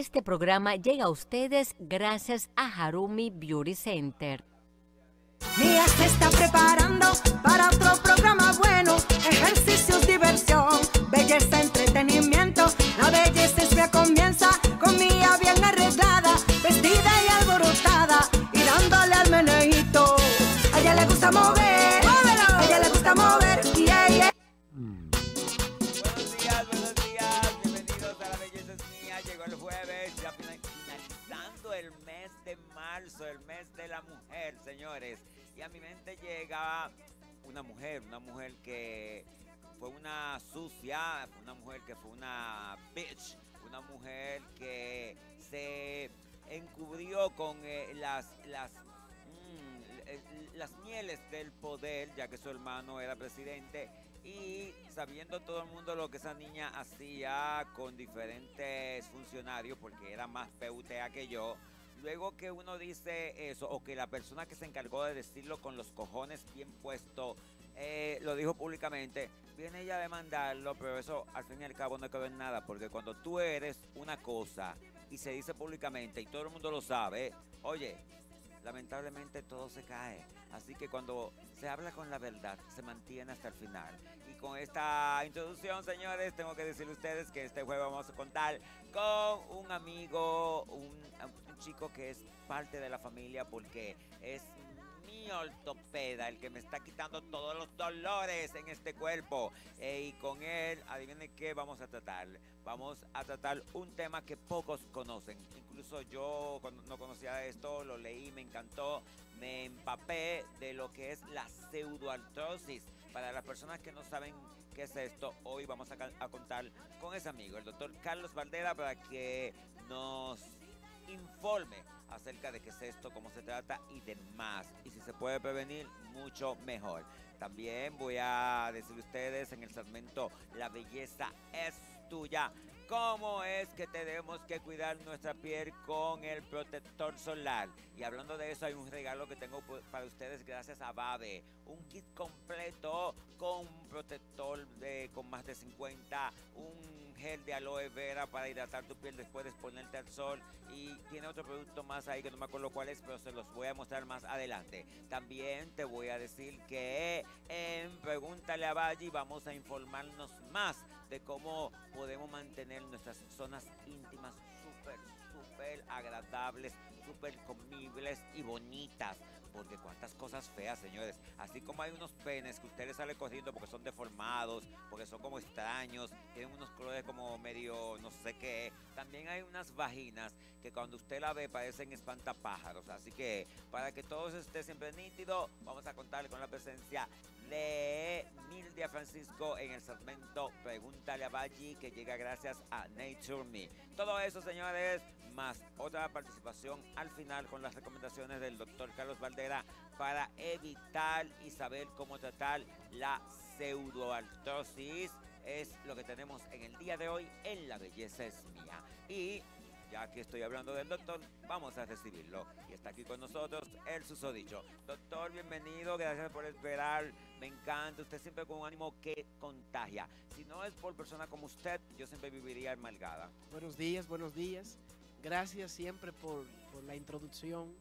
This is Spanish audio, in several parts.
Este programa llega a ustedes gracias a Harumi Beauty Center. Mía se está preparando para otro programa bueno. Ejercicios, señores. Y a mi mente llega una mujer, una mujer que fue una sucia, una mujer que fue una bitch, una mujer que se encubrió con eh, las, las, mm, las mieles del poder, ya que su hermano era presidente y sabiendo todo el mundo lo que esa niña hacía con diferentes funcionarios, porque era más peutea que yo, luego que uno dice eso, o que la persona que se encargó de decirlo con los cojones bien puestos, eh, lo dijo públicamente, viene ella a demandarlo, pero eso al fin y al cabo no quedó en nada, porque cuando tú eres una cosa y se dice públicamente y todo el mundo lo sabe, oye, lamentablemente todo se cae. Así que cuando se habla con la verdad, se mantiene hasta el final. Con esta introducción, señores, tengo que decirle a ustedes que este jueves vamos a contar con un amigo, un, chico que es parte de la familia porque es mi ortopeda, el que me está quitando todos los dolores en este cuerpo. Eh, y con él, adivinen qué vamos a tratar. Vamos a tratar un tema que pocos conocen. Incluso yo no conocía esto, lo leí, me encantó, me empapé de lo que es la pseudoartrosis. Para las personas que no saben qué es esto, hoy vamos a, contar con ese amigo, el doctor Carlos Valdera, para que nos informe acerca de qué es esto, cómo se trata y demás. Y si se puede prevenir, mucho mejor. También voy a decirle a ustedes en el segmento La belleza es tuya. ¿Cómo es que tenemos que cuidar nuestra piel con el protector solar? Y hablando de eso, hay un regalo que tengo para ustedes gracias a Babe. Un kit completo con un protector de, con más de 50, un gel de aloe vera para hidratar tu piel después de exponerte al sol. Y tiene otro producto más ahí que no me acuerdo cuál es, pero se los voy a mostrar más adelante. También te voy a decir que en Pregúntale a Valli vamos a informarnos más de cómo podemos mantener nuestras zonas íntimas agradables, súper comibles y bonitas. Porque cuántas cosas feas, señores. Así como hay unos penes que usted le sale corriendo porque son deformados, porque son como extraños, tienen unos colores como medio no sé qué. También hay unas vaginas que cuando usted la ve parecen espantapájaros. Así que para que todo esté siempre nítido, vamos a contar con la presencia de Mildia Francisco en el segmento Pregúntale a Valli que llega gracias a Nature Me. Todo eso, señores, más otra participación al final con las recomendaciones del doctor Carlos Valdera para evitar y saber cómo tratar la pseudoartrosis. Es lo que tenemos en el día de hoy en La Belleza es Mía. Y ya que estoy hablando del doctor, vamos a recibirlo. Y está aquí con nosotros el susodicho. Doctor, bienvenido, gracias por esperar. Me encanta, usted siempre con un ánimo que contagia. Si no es por persona como usted, yo siempre viviría amargada. Buenos días, buenos días. Gracias siempre por, por la introducción.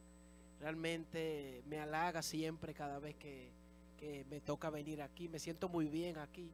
Realmente me halaga siempre cada vez que, que me toca venir aquí. Me siento muy bien aquí.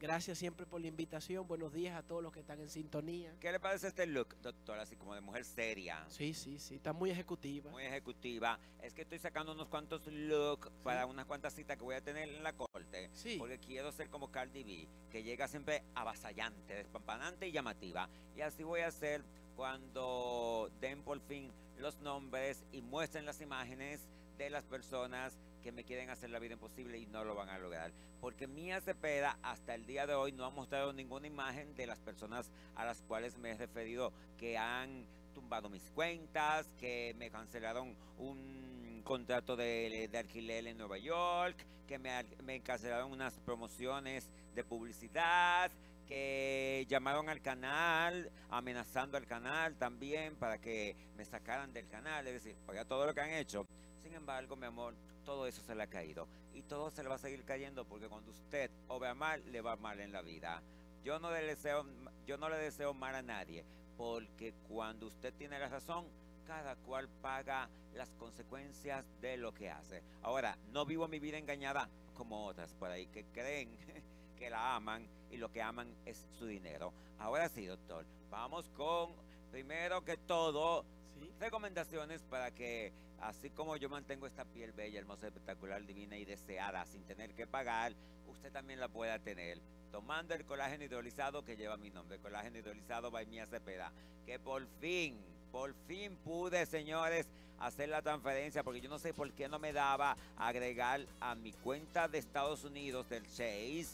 Gracias siempre por la invitación. Buenos días a todos los que están en sintonía. ¿Qué le parece este look, doctor? Así como de mujer seria. Sí, sí, sí. Está muy ejecutiva. Muy ejecutiva. Es que estoy sacando unos cuantos looks para unas cuantas citas que voy a tener en la corte. Sí. Porque quiero ser como Cardi B, que llega siempre avasallante, despampanante y llamativa. Y así voy a hacer cuando den por fin los nombres y muestren las imágenes de las personas que me quieren hacer la vida imposible y no lo van a lograr. Porque Mía Cepeda hasta el día de hoy no ha mostrado ninguna imagen de las personas a las cuales me he referido que han tumbado mis cuentas, que me cancelaron un contrato de, alquiler en Nueva York, que me, me cancelaron unas promociones de publicidad, que llamaron al canal, amenazando al canal también para que me sacaran del canal, es decir, oiga todo lo que han hecho. Sin embargo, mi amor, todo eso se le ha caído y todo se le va a seguir cayendo porque cuando usted obra mal, le va mal en la vida. Yo no le deseo, yo no le deseo mal a nadie, porque cuando usted tiene la razón, cada cual paga las consecuencias de lo que hace. Ahora, no vivo mi vida engañada como otras por ahí que creen que la aman y lo que aman es su dinero. Ahora sí, doctor, vamos con, primero que todo, Sí. recomendaciones para que, así como yo mantengo esta piel bella, hermosa, espectacular, divina y deseada sin tener que pagar, usted también la pueda tener. Tomando el colágeno hidrolizado que lleva mi nombre, colágeno hidrolizado by Mía Cepeda, que por fin, por fin pude, señores, hacer la transferencia, porque yo no sé por qué no me daba agregar a mi cuenta de Estados Unidos del Chase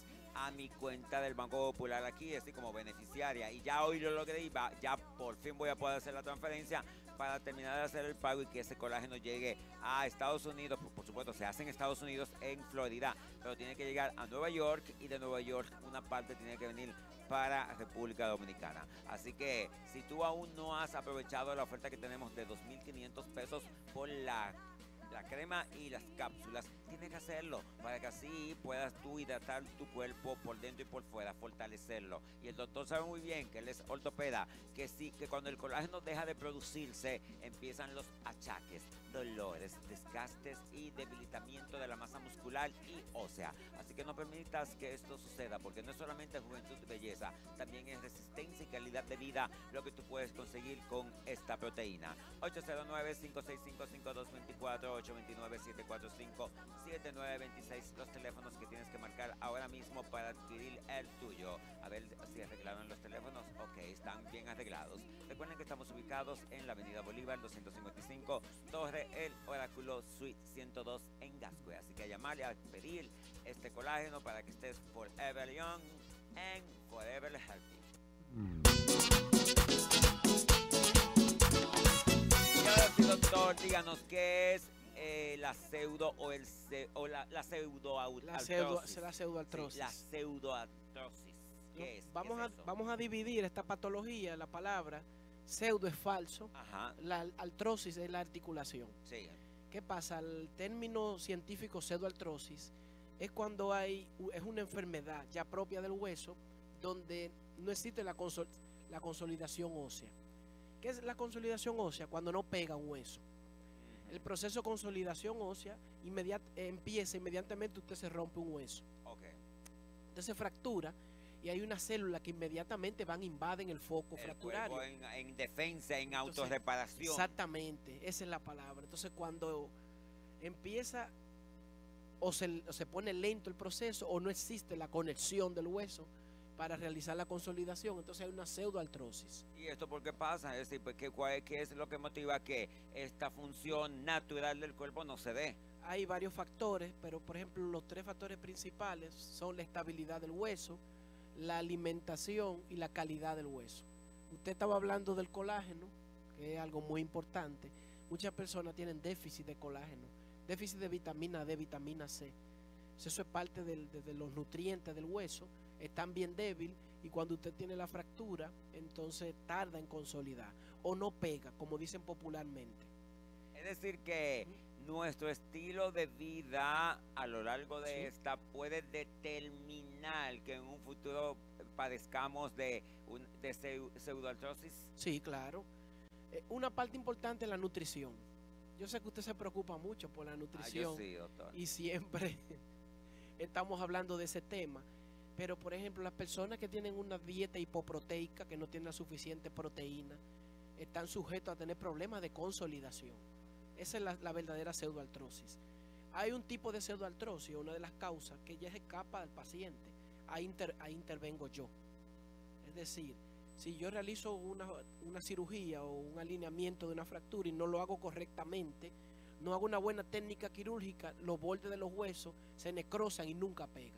a mi cuenta del Banco Popular aquí, así como beneficiaria. Y ya hoy lo logré y va- ya por fin voy a poder hacer la transferencia para terminar de hacer el pago y que ese colágeno llegue a Estados Unidos. Por, por supuesto, se hace en Estados Unidos, en Florida, pero tiene que llegar a Nueva York y de Nueva York una parte tiene que venir para República Dominicana. Así que si tú aún no has aprovechado la oferta que tenemos de 2.500 pesos por la la crema y las cápsulas, tienes que hacerlo para que así puedas tú hidratar tu cuerpo por dentro y por fuera, fortalecerlo. Y el doctor sabe muy bien que él es ortopeda, que sí, que cuando el colágeno deja de producirse, empiezan los achaques, dolores, desgastes y debilitamiento de la masa muscular y ósea. Así que no permitas que esto suceda, porque no es solamente juventud y belleza, también es resistencia y calidad de vida lo que tú puedes conseguir con esta proteína. 809-565-5224, 829-745-7926, los teléfonos que tienes que marcar ahora mismo para adquirir el tuyo. A ver si arreglaron los teléfonos. Ok, están bien arreglados. Recuerden que estamos ubicados en la Avenida Bolívar 255, Torre El Oráculo Suite 102 en Gascue. Así que a llamarle a pedir este colágeno para que estés forever young and forever healthy. Y ahora sí, doctor, díganos qué es eh, la pseudo o el ce- o la, la pseudo La, pseudo, la pseudoartrosis. la pseudoartrosis. ¿Qué es? Vamos, ¿Qué a, es eso? vamos a dividir esta patología, la palabra pseudo es falso, Ajá, la artrosis es la articulación. sí. ¿Qué pasa? El término científico pseudoartrosis es cuando hay es una enfermedad ya propia del hueso donde no existe la, consol- la consolidación ósea. ¿Qué es la consolidación ósea? Cuando no pega un hueso. El proceso de consolidación ósea inmediat- empieza inmediatamente usted se rompe un hueso. Ok. Usted se fractura y hay una célula que inmediatamente van invaden el foco El fracturario. en, en defensa, en Entonces, autorreparación. Exactamente, esa es la palabra. Entonces cuando empieza o se, o se pone lento el proceso o no existe la conexión del hueso para realizar la consolidación, entonces hay una pseudoartrosis. ¿Y esto por qué pasa? Es decir, pues, ¿qué, cuál es- qué es lo que motiva que esta función natural del cuerpo no se dé? Hay varios factores, pero por ejemplo los tres factores principales son la estabilidad del hueso, la alimentación y la calidad del hueso. Usted estaba hablando del colágeno, que es algo muy importante. Muchas personas tienen déficit de colágeno, déficit de vitamina D, vitamina C. Eso es parte del- de, de los nutrientes del hueso, están bien débil y cuando usted tiene la fractura, entonces tarda en consolidar o no pega, como dicen popularmente. Es decir, que nuestro estilo de vida a lo largo de Sí. esta puede determinar que en un futuro padezcamos de, un, de pseudoartrosis. Sí, claro. Eh, una parte importante es la nutrición. Yo sé que usted se preocupa mucho por la Ah, yo nutrición sí, doctor. y siempre estamos hablando de ese tema. Pero, por ejemplo, las personas que tienen una dieta hipoproteica, que no tienen la suficiente proteína, están sujetos a tener problemas de consolidación. Esa es la, verdadera pseudoartrosis. Hay un tipo de pseudoartrosis, una de las causas, que ya se escapa del paciente. Ahí, inter- ahí intervengo yo. Es decir, si yo realizo una, una cirugía o un alineamiento de una fractura y no lo hago correctamente, no hago una buena técnica quirúrgica, los bordes de los huesos se necrosan y nunca pega.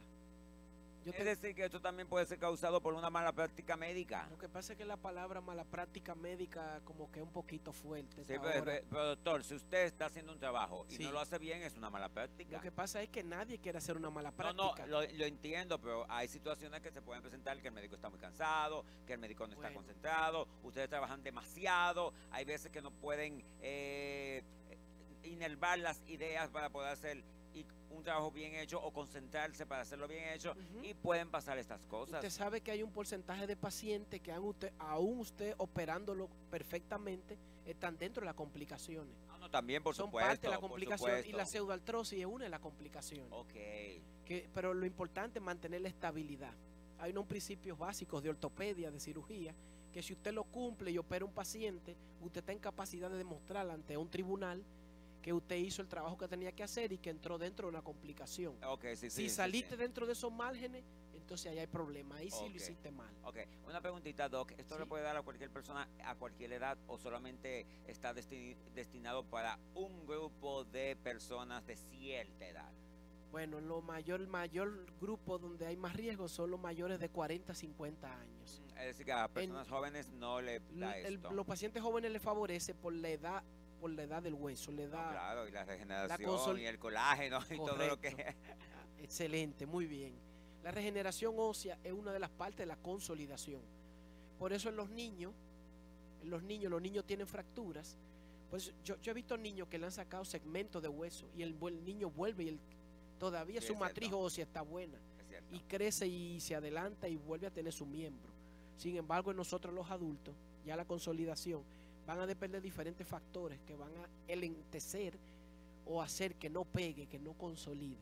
Yo Es te- decir, que esto también puede ser causado por una mala práctica médica. lo que pasa es que la palabra mala práctica médica como que es un poquito fuerte. Sí, pero, ahora. pero, doctor, si usted está haciendo un trabajo y Sí. no lo hace bien, es una mala práctica. Lo que pasa es que nadie quiere hacer una mala No, práctica. no, lo, lo entiendo, pero hay situaciones que se pueden presentar que el médico está muy cansado, que el médico no está concentrado, ustedes trabajan demasiado, hay veces que no pueden eh, inervar las ideas para poder hacer y un trabajo bien hecho o concentrarse para hacerlo bien hecho y pueden pasar estas cosas. Usted sabe que hay un porcentaje de pacientes que aún usted, aún usted operándolo perfectamente están dentro de las complicaciones. Ah, no, también, por Son supuesto. parte de la complicación y la pseudoartrosis es una de las complicaciones. Ok. Que, pero lo importante es mantener la estabilidad. Hay unos principios básicos de ortopedia, de cirugía, que si usted lo cumple y opera un paciente, usted está en capacidad de demostrar ante un tribunal que usted hizo el trabajo que tenía que hacer y que entró dentro de una complicación. Ok, sí, sí. si sí, saliste sí. dentro de esos márgenes, entonces ahí hay problema. Ahí sí Ok. lo hiciste mal. Ok, una preguntita, Doc. ¿Esto le Sí. puede dar a cualquier persona a cualquier edad o solamente está desti- destinado para un grupo de personas de cierta edad? Bueno, lo mayor, el mayor grupo donde hay más riesgo son los mayores de 40 a 50 años. Es decir, que a personas jóvenes no le da el- esto. los pacientes jóvenes les favorece por la edad, por la edad del hueso, No, da claro, y la regeneración consol- y el colágeno y todo lo que... Correcto. Excelente, muy bien. La regeneración ósea es una de las partes de la consolidación. Por eso en los niños, en los niños, los niños tienen fracturas. Pues yo, yo he visto niños que le han sacado segmentos de hueso y el, niño vuelve y el, todavía Sí, su matriz cierto. ósea está buena Es y crece y se adelanta y vuelve a tener su miembro. Sin embargo, en nosotros los adultos, ya la consolidación, van a depender de diferentes factores que van a elentecer o hacer que no pegue, que no consolide.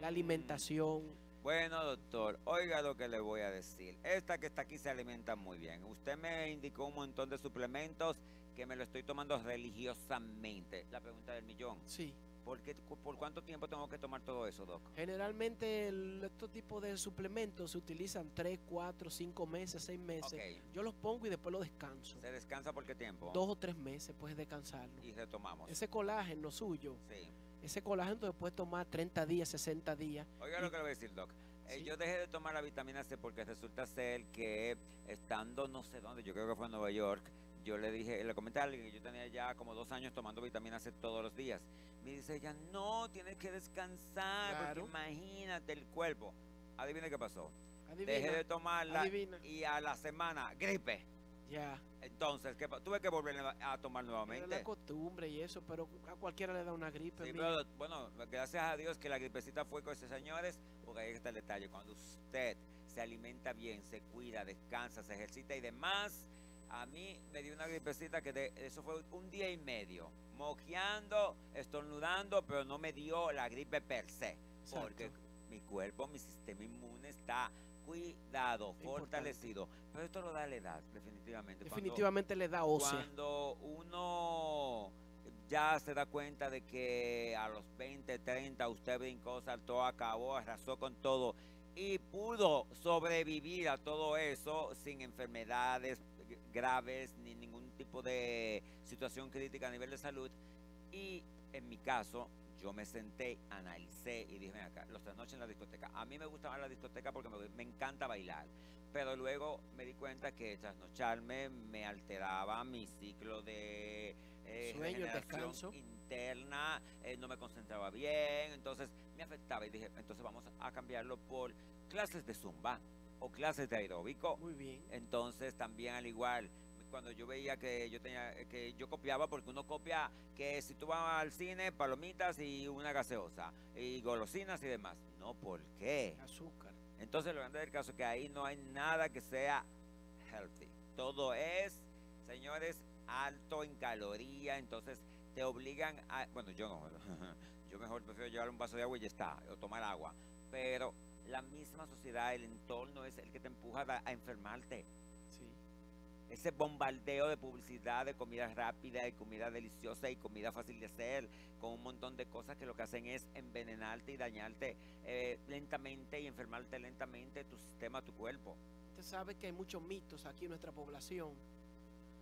La Mm. alimentación, Bueno, doctor, oiga lo que le voy a decir. Esta que está aquí se alimenta muy bien. Usted me indicó un montón de suplementos que me lo estoy tomando religiosamente. La pregunta del millón. sí. ¿Por, qué- ¿Por cuánto tiempo tengo que tomar todo eso, Doc? Generalmente el- estos tipos de suplementos se utilizan 3, 4, 5 meses, 6 meses. Yo los pongo y después los descanso. ¿Se descansa por qué tiempo? Dos o tres meses puedes descansarlo. Y retomamos. Ese colágeno suyo, Sí. ese colágeno te puede tomar 30 días, 60 días. Oiga Y- lo que le voy a decir, Doc. Eh. Yo dejé de tomar la vitamina C porque resulta ser que estando no sé dónde, yo creo que fue en Nueva York, yo le dije, le comenté a alguien que yo tenía ya como dos años tomando vitamina C todos los días. Me dice ella, no, tienes que descansar, Claro. porque imagínate el cuerpo. Adivine qué pasó. Adivina, Dejé de tomarla adivina. y a la semana, gripe. Ya. Entonces, ¿qué pa- tuve que volver a tomar Era nuevamente. la costumbre y eso, pero a cualquiera le da una gripe. Sí, mira. pero, bueno, gracias a Dios que la gripecita fue con esos señores, porque ahí está el detalle. Cuando usted se alimenta bien, se cuida, descansa, se ejercita y demás, a mí me dio una gripecita que de, eso fue un día y medio, mojeando, estornudando, pero no me dio la gripe per se, porque mi cuerpo, mi sistema inmune está cuidado, Importante. fortalecido. Pero esto lo da la edad, definitivamente. Cuando- Definitivamente le da ósea. cuando uno ya se da cuenta de que a los 20, 30 usted brincó, saltó, acabó, arrasó con todo y pudo sobrevivir a todo eso sin enfermedades graves ni ningún tipo de situación crítica a nivel de salud. Y en mi caso, yo me senté, analicé y dije, acá, los trasnoches en la discoteca. A mí me gustaba la discoteca porque me, me encanta bailar. Pero luego me di cuenta que trasnocharme me alteraba mi ciclo de eh, Sueño, descanso. interna, eh, no me concentraba bien, entonces me afectaba y dije, entonces vamos a cambiarlo por clases de zumba o clases de aeróbico. Muy bien. Entonces también al igual, cuando yo veía que yo tenía que yo copiaba porque uno copia que si tú vas al cine, palomitas y una gaseosa y golosinas y demás. No, ¿por qué? Azúcar. Entonces lo grande del caso es que ahí no hay nada que sea healthy. Todo es, señores, alto en caloría, entonces te obligan a, bueno, yo no, yo mejor prefiero llevar un vaso de agua y ya está, o tomar agua, pero la misma sociedad, el entorno es el que te empuja a, a enfermarte. Sí. Ese bombardeo de publicidad, de comida rápida, de comida deliciosa y comida fácil de hacer, con un montón de cosas que lo que hacen es envenenarte y dañarte eh, lentamente y enfermarte lentamente tu sistema, tu cuerpo. Usted sabe que hay muchos mitos aquí en nuestra población.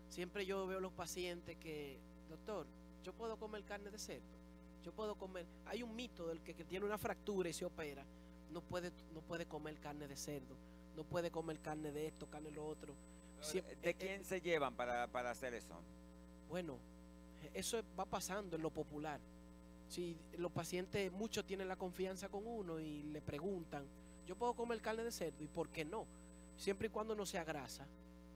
Siempre yo veo los pacientes que, doctor, yo puedo comer carne de cerdo. Yo puedo comer. Hay un mito del que, que tiene una fractura y se opera. No puede, no puede comer carne de cerdo. No puede comer carne de esto, carne de lo otro. ¿De eh, quién eh, se llevan para, para hacer eso? Bueno, eso va pasando en lo popular. Si los pacientes, muchos tienen la confianza con uno y le preguntan, yo puedo comer carne de cerdo y por qué no, siempre y cuando no sea grasa.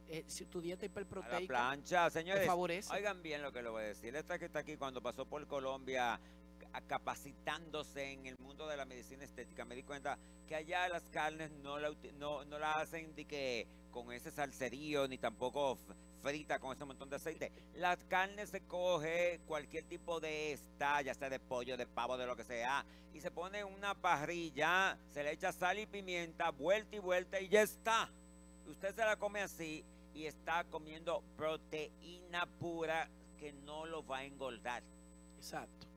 Eh, si tu dieta A la hiperproteica plancha, te señores. favorece. Oigan bien lo que le voy a decir. Esta que está aquí cuando pasó por Colombia capacitándose en el mundo de la medicina estética, me di cuenta que allá las carnes no la, no, no la hacen de que con ese salserío, ni tampoco frita con ese montón de aceite. Las carnes se coge cualquier tipo de esta, ya sea de pollo, de pavo, de lo que sea, y se pone en una parrilla, se le echa sal y pimienta, vuelta y vuelta y ya está. Usted se la come así y está comiendo proteína pura que no lo va a engordar. Exacto.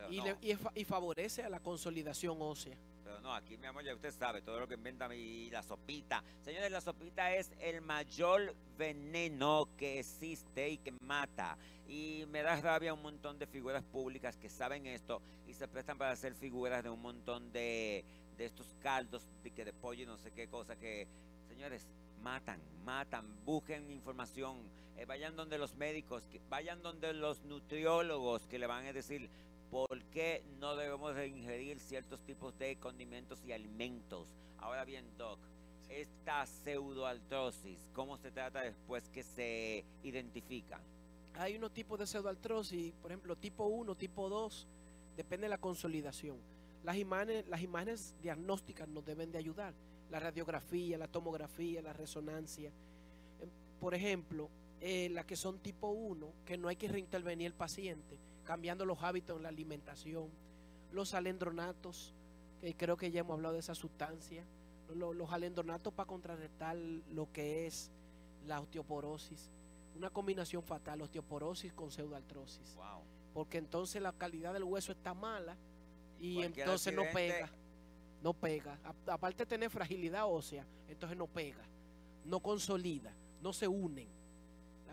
Pero Y, no, le- y fa- y favorece a la consolidación ósea. pero no, aquí mi amor ya usted sabe todo lo que inventa mi la sopita. Señores, la sopita es el mayor veneno que existe y que mata. Y me da rabia un montón de figuras públicas que saben esto y se prestan para hacer figuras de un montón de, de estos caldos de que de pollo y no sé qué cosa que, señores, matan, matan, busquen información, eh, vayan donde los médicos, que, vayan donde los nutriólogos que le van a decir por qué no debemos de ingerir ciertos tipos de condimentos y alimentos. Ahora bien, Doc, esta pseudoartrosis, ¿cómo se trata después que se identifica? Hay unos tipos de pseudoartrosis, por ejemplo, tipo 1, tipo 2, depende de la consolidación. Las imágenes, las imágenes diagnósticas nos deben de ayudar. La radiografía, la tomografía, la resonancia. Em, Por ejemplo, eh, las que son tipo 1, que no hay que reintervenir el paciente, cambiando los hábitos en la alimentación. Los alendronatos, que creo que ya hemos hablado de esa sustancia. Lo- Los alendronatos para contrarrestar lo que es la osteoporosis una combinación fatal, osteoporosis con pseudoartrosis. Wow. Porque entonces la calidad del hueso está mala y Cualquier entonces no pega. No pega. A- aparte de tener fragilidad ósea, entonces no pega. No consolida. No se unen.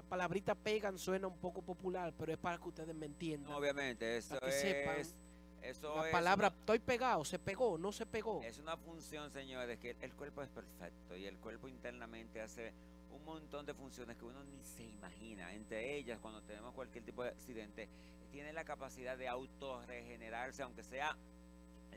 La palabrita pegan suena un poco popular, pero es para que ustedes me entiendan. Obviamente, eso que sepan, es... Eso la es palabra una- estoy pegado, se pegó, no se pegó. Es una función, señores, que el cuerpo es perfecto y el cuerpo internamente hace un montón de funciones que uno ni se imagina. Entre ellas, cuando tenemos cualquier tipo de accidente, tiene la capacidad de autorregenerarse, aunque sea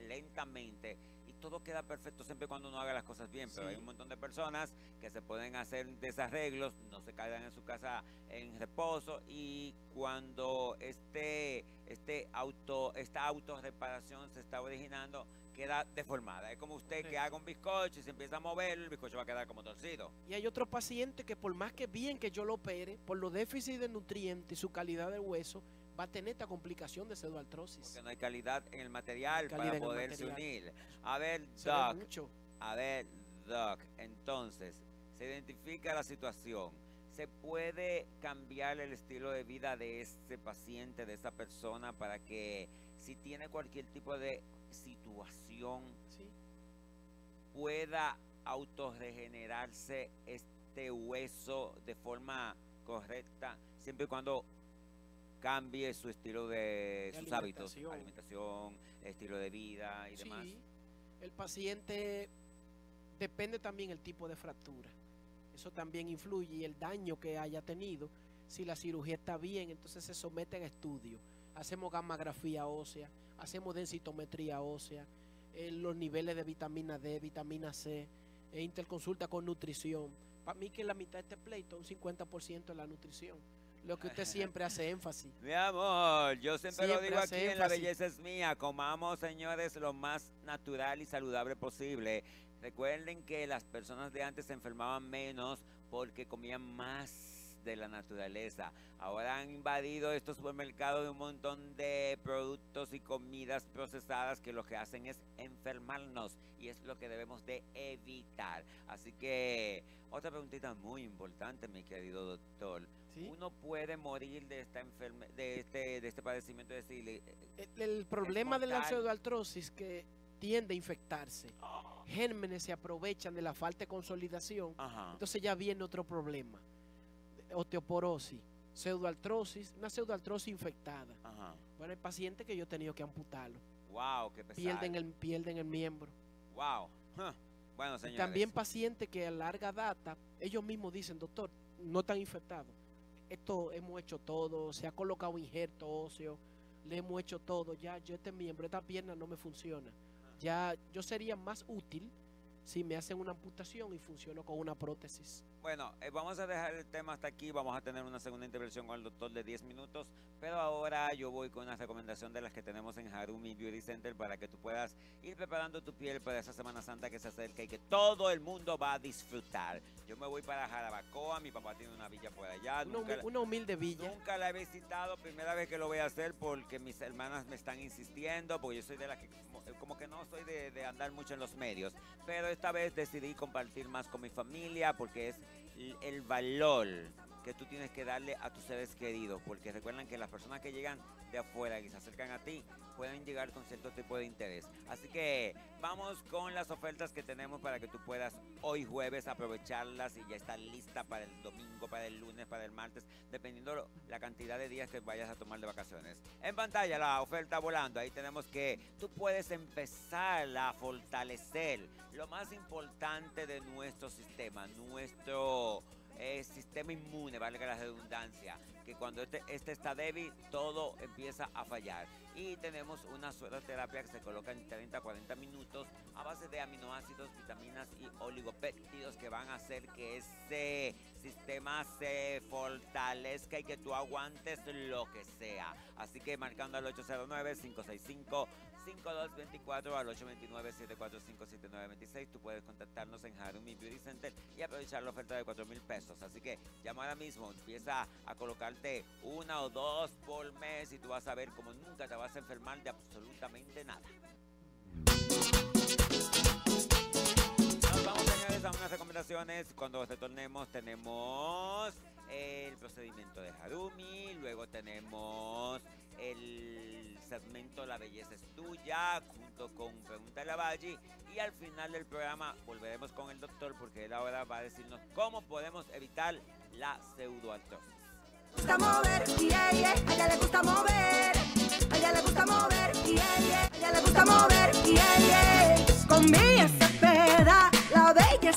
lentamente. Todo queda perfecto siempre cuando uno haga las cosas bien. Pero Sí. hay un montón de personas que se pueden hacer desarreglos, no se quedan en su casa en reposo y cuando este, este auto, esta autorreparación se está originando, queda deformada. Es como usted que haga un bizcocho y se empieza a mover, el bizcocho va a quedar como torcido. Y hay otros pacientes que por más que bien que yo lo opere, por los déficits de nutrientes y su calidad del hueso, va a tener esta complicación de pseudoartrosis. Porque no hay calidad en el material Calidad para poderse material. unir. A ver, Doc, mucho. A ver, Doc, entonces, se identifica la situación. ¿Se puede cambiar el estilo de vida de ese paciente, de esa persona, para que si tiene cualquier tipo de situación Sí. pueda autorregenerarse este hueso de forma correcta, siempre y cuando cambie su estilo de, De sus hábitos, alimentación. estilo de vida y demás? Sí, el paciente depende también el tipo de fractura. Eso también influye y el daño que haya tenido. Si la cirugía está bien, entonces se someten a estudio. Hacemos gammagrafía ósea, hacemos densitometría ósea, eh, los niveles de vitamina D, vitamina C, e interconsulta con nutrición. Para mí que la mitad de este pleito, un 50% es la nutrición. Lo que usted siempre hace énfasis. Mi amor, yo siempre, lo Siempre digo hace aquí en La. Belleza es Mía. Comamos, señores, lo más natural y saludable posible. Recuerden que las personas de antes se enfermaban menos porque comían más de la naturaleza. Ahora han invadido estos supermercados de un montón de productos y comidas procesadas que lo que hacen es enfermarnos y es lo que debemos de evitar. Así que otra preguntita muy importante, mi querido doctor. ¿Sí? Uno puede morir de esta enferme de este de este padecimiento de decirle El, el problema de la pseudoartrosis que tiende a infectarse. Gérmenes se aprovechan de la falta de consolidación. ajá Entonces ya viene otro problema. Osteoporosis, pseudoartrosis, una pseudoartrosis infectada. ajá Bueno, hay pacientes que yo he tenido que amputarlo. wow qué pesado Pierden el, pierden el miembro. wow Huh. bueno Y señores También pacientes que a larga data, ellos mismos dicen, doctor, no están infectados. Esto hemos hecho todo, se ha colocado injerto óseo, le hemos hecho todo, ya yo este miembro, esta pierna no me funciona. Ya yo sería más útil si me hacen una amputación y funciono con una prótesis. Bueno, eh, vamos a dejar el tema hasta aquí. Vamos a tener una segunda intervención con el doctor de 10 minutos. Pero ahora yo voy con una recomendación de las que tenemos en Harumi Beauty Center para que tú puedas ir preparando tu piel para esa Semana Santa que se acerca y que todo el mundo va a disfrutar. Yo me voy para Jarabacoa. Mi papá tiene una villa por allá. Una, Nunca, una humilde villa. nunca la he visitado. Primera vez que lo voy a hacer porque mis hermanas me están insistiendo. Porque yo soy de las que, como, como que no soy de, de andar mucho en los medios. Pero esta vez decidí compartir más con mi familia porque es el valor que tú tienes que darle a tus seres queridos, porque recuerdan que las personas que llegan de afuera y se acercan a ti pueden llegar con cierto tipo de interés. Así que vamos con las ofertas que tenemos para que tú puedas hoy jueves aprovecharlas y ya estar lista para el domingo, para el lunes, para el martes, dependiendo la cantidad de días que vayas a tomar de vacaciones. En pantalla la oferta volando, ahí tenemos que tú puedes empezar a fortalecer lo más importante de nuestro sistema, nuestro eh, sistema inmune, valga la redundancia, que cuando este, este está débil, todo empieza a fallar. Y tenemos una sueroterapia que se coloca en 30 a 40 minutos a base de aminoácidos, vitaminas y oligopéptidos que van a hacer que ese sistema se fortalezca y que tú aguantes lo que sea. Así que marcando al 809-565. 5224 al 829-745-7926. Tú puedes contactarnos en Harumi Beauty Center y aprovechar la oferta de 4 mil pesos. Así que llama ahora mismo, empieza a colocarte una o dos por mes y tú vas a ver como nunca te vas a enfermar de absolutamente nada. Nos vamos, señores, a unas recomendaciones. Cuando retornemos tenemos el procedimiento de Harumi, luego tenemos el segmento La belleza es tuya, junto con Pregúntale a Valle. Y al final del programa volveremos con el doctor porque él ahora va a decirnos cómo podemos evitar la pseudoartrosis.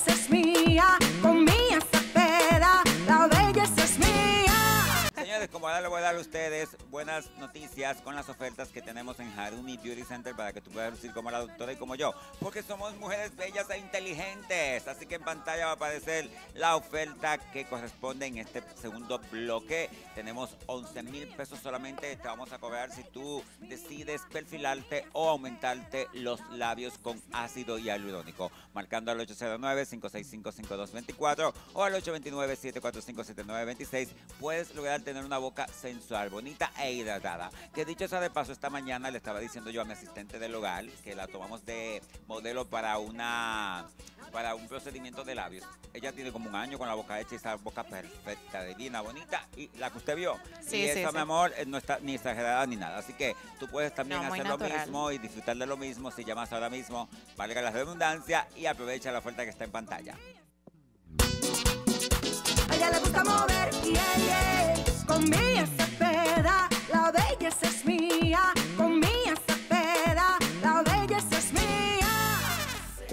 es mía. Con Mía ahora le voy a dar a ustedes buenas noticias con las ofertas que tenemos en Harumi Beauty Center para que tú puedas lucir como la doctora y como yo, porque somos mujeres bellas e inteligentes. Así que en pantalla va a aparecer la oferta que corresponde en este segundo bloque. Tenemos 11 mil pesos solamente. Te vamos a cobrar si tú decides perfilarte o aumentarte los labios con ácido hialurónico. Marcando al 809-565-5224 o al 829-745-7926 puedes lograr tener una boca sensual, bonita e hidratada. Que dicho sea de paso, esta mañana le estaba diciendo yo a mi asistente del hogar que la tomamos de modelo para una para un procedimiento de labios. Ella tiene como un año con la boca hecha y esa boca perfecta, divina, bonita y la que usted vio. Sí, y sí, esa, sí. mi amor, eh, no está ni exagerada ni nada. Así que tú puedes también No, hacer lo mismo y disfrutar de lo mismo si llamas ahora mismo, valga la redundancia y aprovecha la oferta que está en pantalla. A ella le gusta mover, yeah, yeah. Con Mía Cepeda, la belleza es mía. Con Mía Cepeda, la belleza.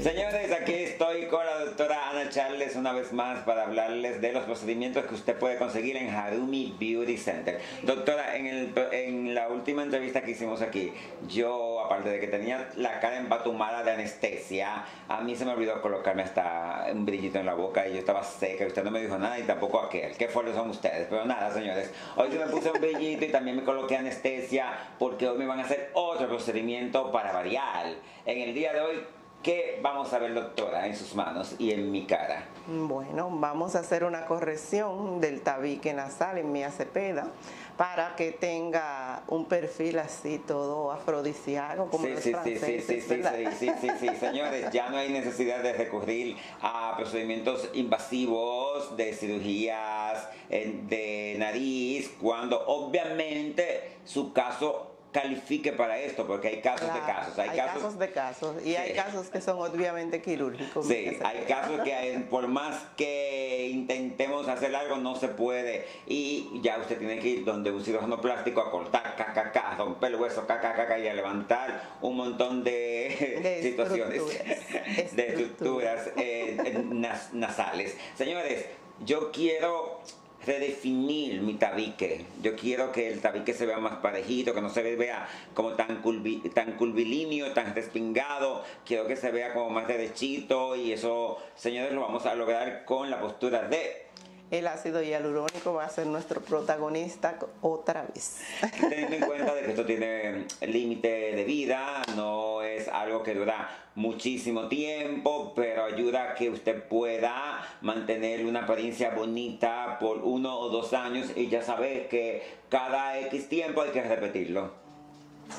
Señores, aquí estoy con la doctora Ana Charles una vez más para hablarles de los procedimientos que usted puede conseguir en Harumi Beauty Center. Doctora, en, el, en la última entrevista que hicimos aquí, yo, aparte de que tenía la cara embatumada de anestesia, a mí se me olvidó colocarme hasta un brillito en la boca y yo estaba seca y usted no me dijo nada y tampoco aquel. ¿Qué fuertes son ustedes? Pero nada, señores, hoy sí me puse un brillito y también me coloqué anestesia porque hoy me van a hacer otro procedimiento para variar. En el día de hoy ¿Qué vamos a ver, doctora, en sus manos y en mi cara? Bueno, vamos a hacer una corrección del tabique nasal en mi Cepeda para que tenga un perfil así todo afrodisíaco como Sí, los sí, sí, sí, franceses, sí, sí, ¿verdad? sí, sí, sí, sí, señores, ya no hay necesidad de recurrir a procedimientos invasivos de cirugías eh, de nariz cuando obviamente su caso califique para esto, porque hay casos de casos, hay, casos de casos y hay casos que son obviamente quirúrgicos. Sí, hay casos que por más que intentemos hacer algo no se puede y ya usted tiene que ir donde un cirujano plástico a cortar, caca, a romper el hueso, caca, caca, y a levantar un montón de, De situaciones, estructuras. de estructuras eh, eh, nas- nasales. Señores, yo quiero redefinir mi tabique. Yo quiero que el tabique se vea más parejito, que no se vea como tan, curvi- tan curvilíneo, tan respingado. Quiero que se vea como más derechito y eso, señores, lo vamos a lograr con la postura de El ácido hialurónico va a ser nuestro protagonista otra vez. teniendo en cuenta de que esto tiene límite de vida, no es algo que dura muchísimo tiempo, pero ayuda a que usted pueda mantener una apariencia bonita por uno o dos años y ya sabe que cada X tiempo hay que repetirlo.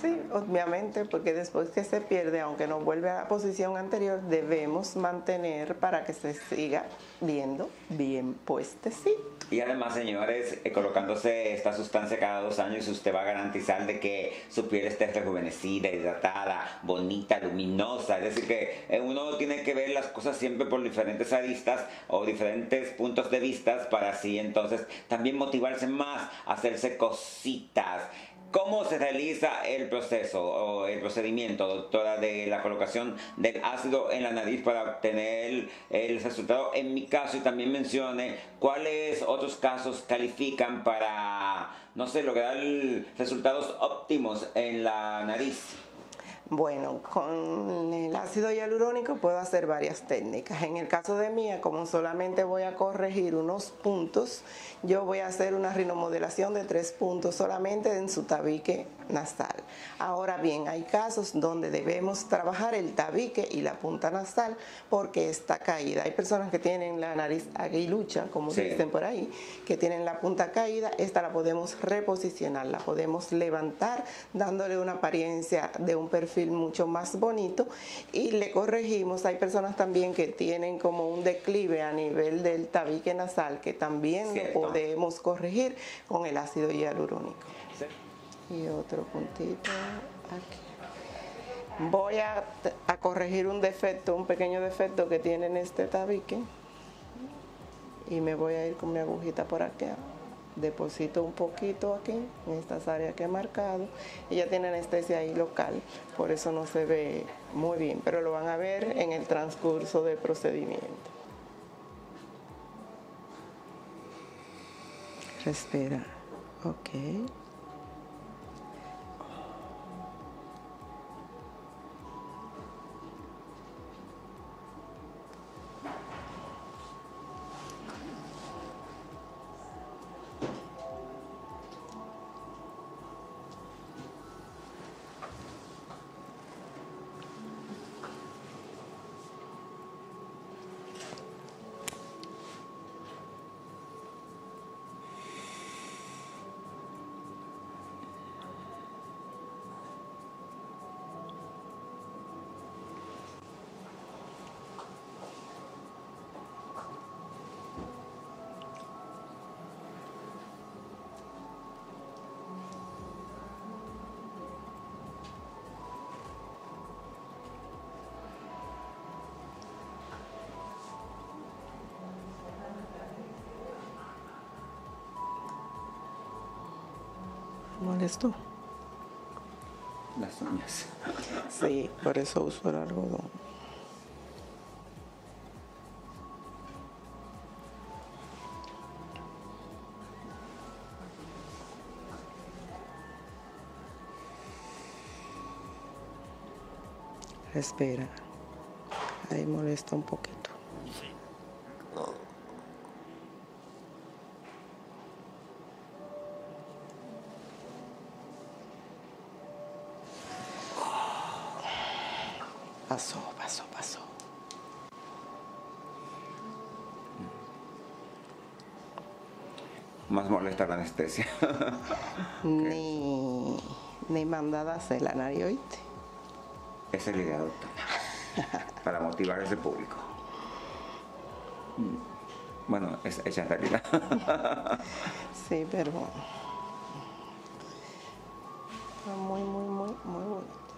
Sí, obviamente, porque después que se pierde, aunque no vuelve a la posición anterior, debemos mantener para que se siga viendo bien puestecito. Y además, señores, eh, colocándose esta sustancia cada dos años, usted va a garantizar de que su piel esté rejuvenecida, hidratada, bonita, luminosa. Es decir, que eh, uno tiene que ver las cosas siempre por diferentes aristas o diferentes puntos de vista para así entonces también motivarse más a hacerse cositas. ¿Cómo se realiza el proceso o el procedimiento, doctora, de la colocación del ácido en la nariz para obtener el resultado? En mi caso, y también mencione cuáles otros casos califican para, no sé, lograr resultados óptimos en la nariz. Bueno, con el ácido hialurónico puedo hacer varias técnicas. En el caso de mía, como solamente voy a corregir unos puntos, yo voy a hacer una rinomodelación de tres puntos solamente en su tabique nasal. Ahora bien, hay casos donde debemos trabajar el tabique y la punta nasal porque está caída. Hay personas que tienen la nariz aguilucha, como Sí. dicen por ahí, que tienen la punta caída. Esta la podemos reposicionar, la podemos levantar, dándole una apariencia de un perfil mucho más bonito y le corregimos. Hay personas también que tienen como un declive a nivel del tabique nasal que también Cierto. lo podemos corregir con el ácido hialurónico. Y otro puntito aquí. Voy a, a corregir un defecto, un pequeño defecto que tiene en este tabique. Y me voy a ir con mi agujita por aquí. Deposito un poquito aquí, en estas áreas que he marcado. Ella tiene anestesia ahí local, por eso no se ve muy bien, pero lo van a ver en el transcurso del procedimiento. Respira. Ok. ¿Molesto? Las uñas. Sí, por eso uso el algodón. Respira. Ahí molesta un poquito. Pasó, pasó, pasó. La anestesia. Ni, ni mandada a hacer la nariz, ¿oíste? Esa es la idea, doctora. Para motivar a ese público. Mm. Bueno, es hecha realidad. Sí, pero muy, muy, muy, muy bonito.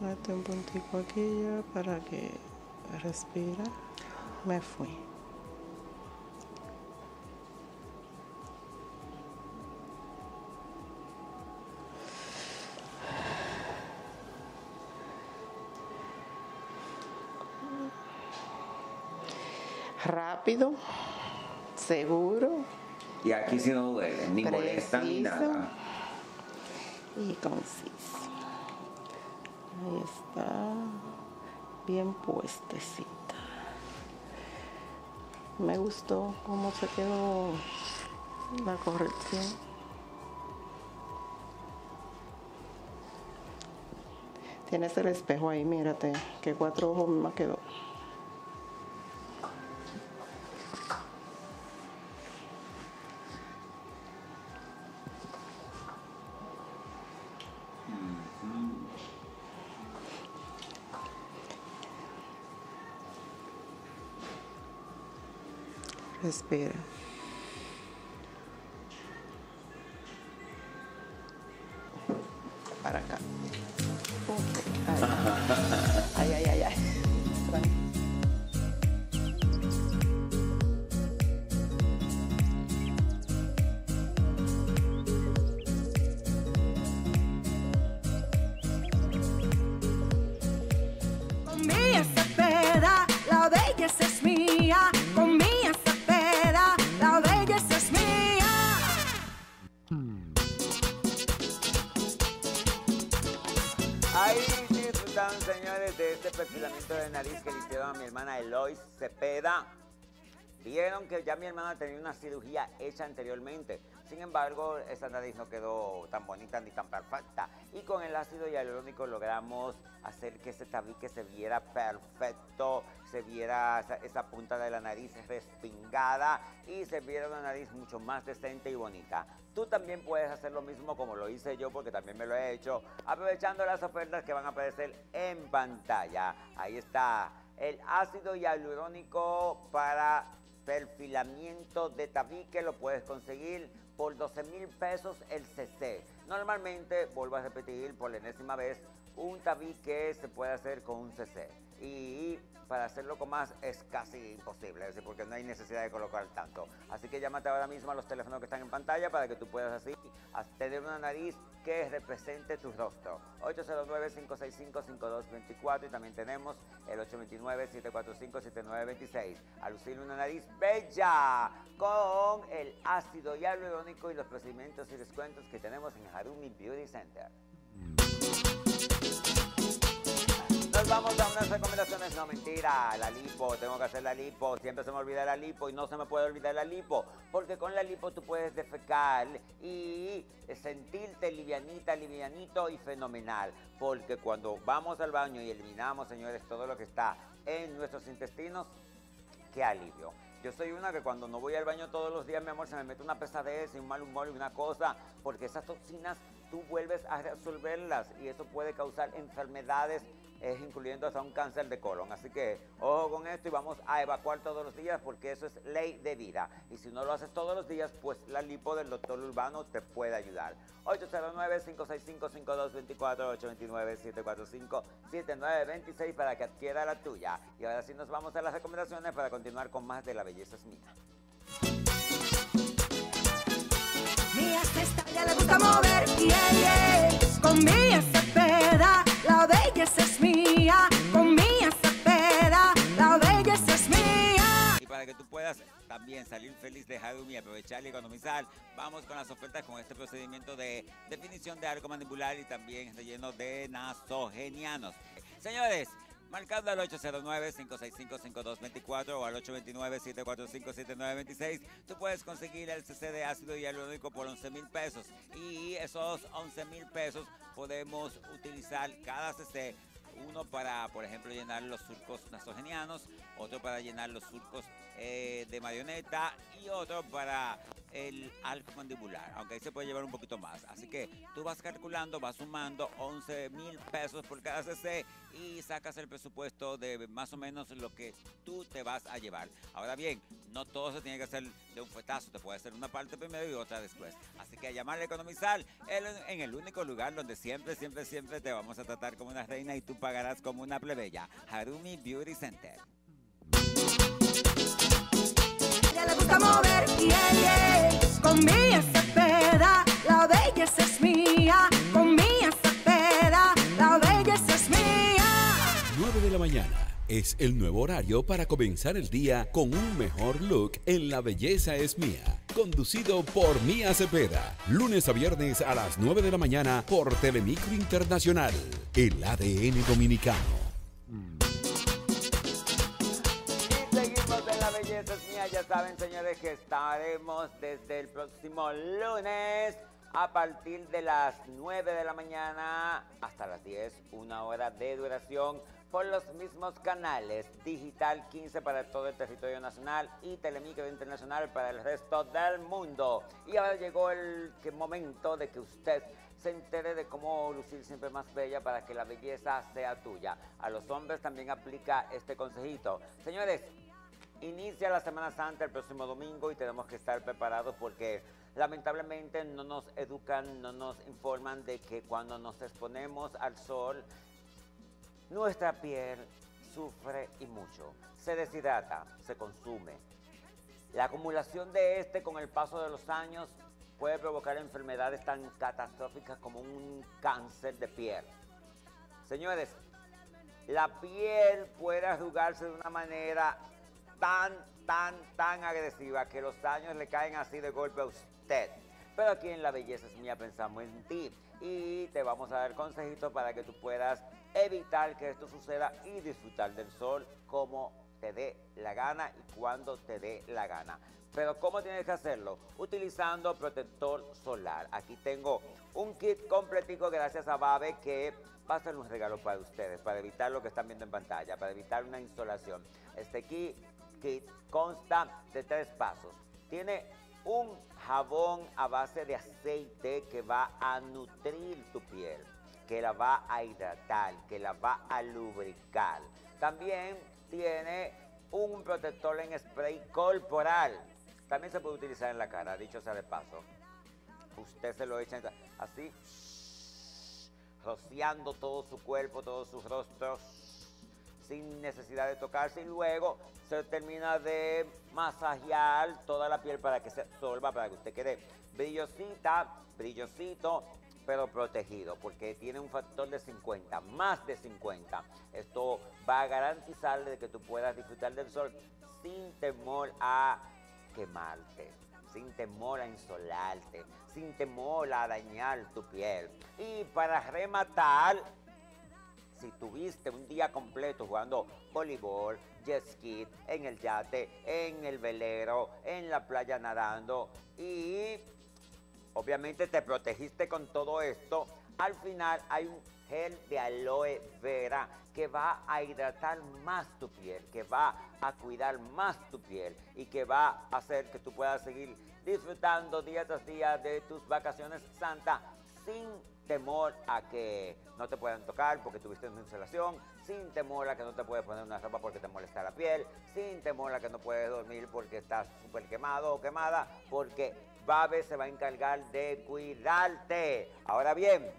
Mete un puntico aquí ya para que respira. Me fui. Rápido, seguro. Y aquí sí no duele, ni molesta ni nada. y conciso. Ahí está, bien puestecita. Me gustó cómo se quedó la corrección. Tienes el espejo ahí, mírate, que cuatro ojos me quedó. Respira. Perfilamiento de nariz que le hicieron a mi hermana Elois Cepeda. Vieron que ya mi hermana tenía una cirugía hecha anteriormente. Sin embargo, esa nariz no quedó tan bonita ni tan perfecta. Y con el ácido hialurónico logramos hacer que ese tabique se viera perfecto, se viera esa, punta de la nariz respingada y se viera una nariz mucho más decente y bonita. Tú también puedes hacer lo mismo como lo hice yo porque también me lo he hecho, aprovechando las ofertas que van a aparecer en pantalla. Ahí está el ácido hialurónico para perfilamiento de tabique lo puedes conseguir por 12 mil pesos el CC. Normalmente, vuelvo a repetir por la enésima vez, un tabique se puede hacer con un CC. Y para hacerlo con más es casi imposible, es decir, porque no hay necesidad de colocar tanto. Así que llámate ahora mismo a los teléfonos que están en pantalla para que tú puedas así as- tener una nariz que represente tu rostro. 809-565-5224 y también tenemos el 829-745-7926. A una nariz bella con el ácido hialurónico y los procedimientos y descuentos que tenemos en Harumi Beauty Center. Vamos a unas recomendaciones, no mentira, la lipo, tengo que hacer la lipo, siempre se me olvida la lipo y no se me puede olvidar la lipo, porque con la lipo tú puedes defecar y sentirte livianita, livianito y fenomenal, porque cuando vamos al baño y eliminamos, señores, todo lo que está en nuestros intestinos, qué alivio. Yo soy una que cuando no voy al baño todos los días, mi amor, se me mete una pesadez y un mal humor y una cosa, porque esas toxinas tú vuelves a resolverlas y eso puede causar enfermedades, eh, incluyendo hasta un cáncer de colon. Así que ojo con esto y vamos a evacuar todos los días porque eso es ley de vida. Y si no lo haces todos los días, pues la lipo del doctor Urbano te puede ayudar. 809-565-5224, 829-745-7926 para que adquiera la tuya. Y ahora sí nos vamos a las recomendaciones para continuar con más de La Belleza es Mía. Y para que tú puedas también salir feliz de Harumi, aprovechar y economizar, vamos con las ofertas con este procedimiento de definición de arco mandibular y también relleno de nasogenianos. Señores, marcando al 809-565-5224 o al 829-745-7926, tú puedes conseguir el CC de ácido hialurónico por 11 mil pesos. Y esos 11 mil pesos podemos utilizar cada CC uno para, por ejemplo, llenar los surcos nasogenianos, otro para llenar los surcos eh, de marioneta y otro para el arco mandibular, aunque ahí se puede llevar un poquito más. Así que tú vas calculando, vas sumando 11 mil pesos por cada CC y sacas el presupuesto de más o menos lo que tú te vas a llevar. Ahora bien, no todo se tiene que hacer de un fuetazo, te puede hacer una parte primero y otra después. Así que a llamarle a economizar en el único lugar donde siempre, siempre, siempre te vamos a tratar como una reina y tú pagarás como una plebeya. Harumi Beauty Center. Ya le gusta mover, yeah, yeah. Con Mía Cepeda, la belleza es mía. Con Mía Cepeda, la belleza es mía. 9 de la mañana es el nuevo horario para comenzar el día con un mejor look en La Belleza es Mía. Conducido por Mía Cepeda. Lunes a viernes a las 9 de la mañana por Telemicro Internacional. El ADN Dominicano. Y seguimos en La Belleza Mía. Ya saben, señores, que estaremos desde el próximo lunes a partir de las 9 de la mañana hasta las 10, una hora de duración por los mismos canales, Digital 15 para todo el territorio nacional y Telemicro Internacional para el resto del mundo. Y ahora llegó el momento de que usted se entere de cómo lucir siempre más bella para que la belleza sea tuya. A los hombres también aplica este consejito. Señores, Inicia la Semana Santa el próximo domingo y tenemos que estar preparados porque lamentablemente no nos educan, no nos informan de que cuando nos exponemos al sol, nuestra piel sufre y mucho. Se deshidrata, se consume. La acumulación de este con el paso de los años puede provocar enfermedades tan catastróficas como un cáncer de piel. Señores, la piel puede arrugarse de una manera tan, tan, tan agresiva que los años le caen así de golpe a usted. Pero aquí en La Belleza es Mía pensamos en ti y te vamos a dar consejitos para que tú puedas evitar que esto suceda y disfrutar del sol como te dé la gana y cuando te dé la gana. Pero ¿cómo tienes que hacerlo? Utilizando protector solar. Aquí tengo un kit completico gracias a Babe que va a ser un regalo para ustedes, para evitar lo que están viendo en pantalla, para evitar una insolación. Este kit, kit consta de tres pasos. Tiene un jabón a base de aceite que va a nutrir tu piel, que la va a hidratar, que la va a lubricar. También tiene un protector en spray corporal. También se puede utilizar en la cara, dicho sea de paso. Usted se lo echa así, rociando todo su cuerpo, todo su rostro, sin necesidad de tocarse y luego se termina de masajear toda la piel para que se absorba, para que usted quede brillosita, brillosito, pero protegido, porque tiene un factor de 50, más de 50. Esto va a garantizarle de que tú puedas disfrutar del sol sin temor a quemarte, sin temor a insolarte, sin temor a dañar tu piel. Y para rematar, si tuviste un día completo jugando voleibol, jet ski, en el yate, en el velero, en la playa nadando y obviamente te protegiste con todo esto, al final hay un gel de aloe vera que va a hidratar más tu piel, que va a cuidar más tu piel y que va a hacer que tú puedas seguir disfrutando día tras día de tus vacaciones santa sin temor a que no te puedan tocar porque tuviste una insolación, sin temor a que no te puedes poner una ropa porque te molesta la piel, sin temor a que no puedes dormir porque estás súper quemado o quemada, porque Babe se va a encargar de cuidarte. Ahora bien,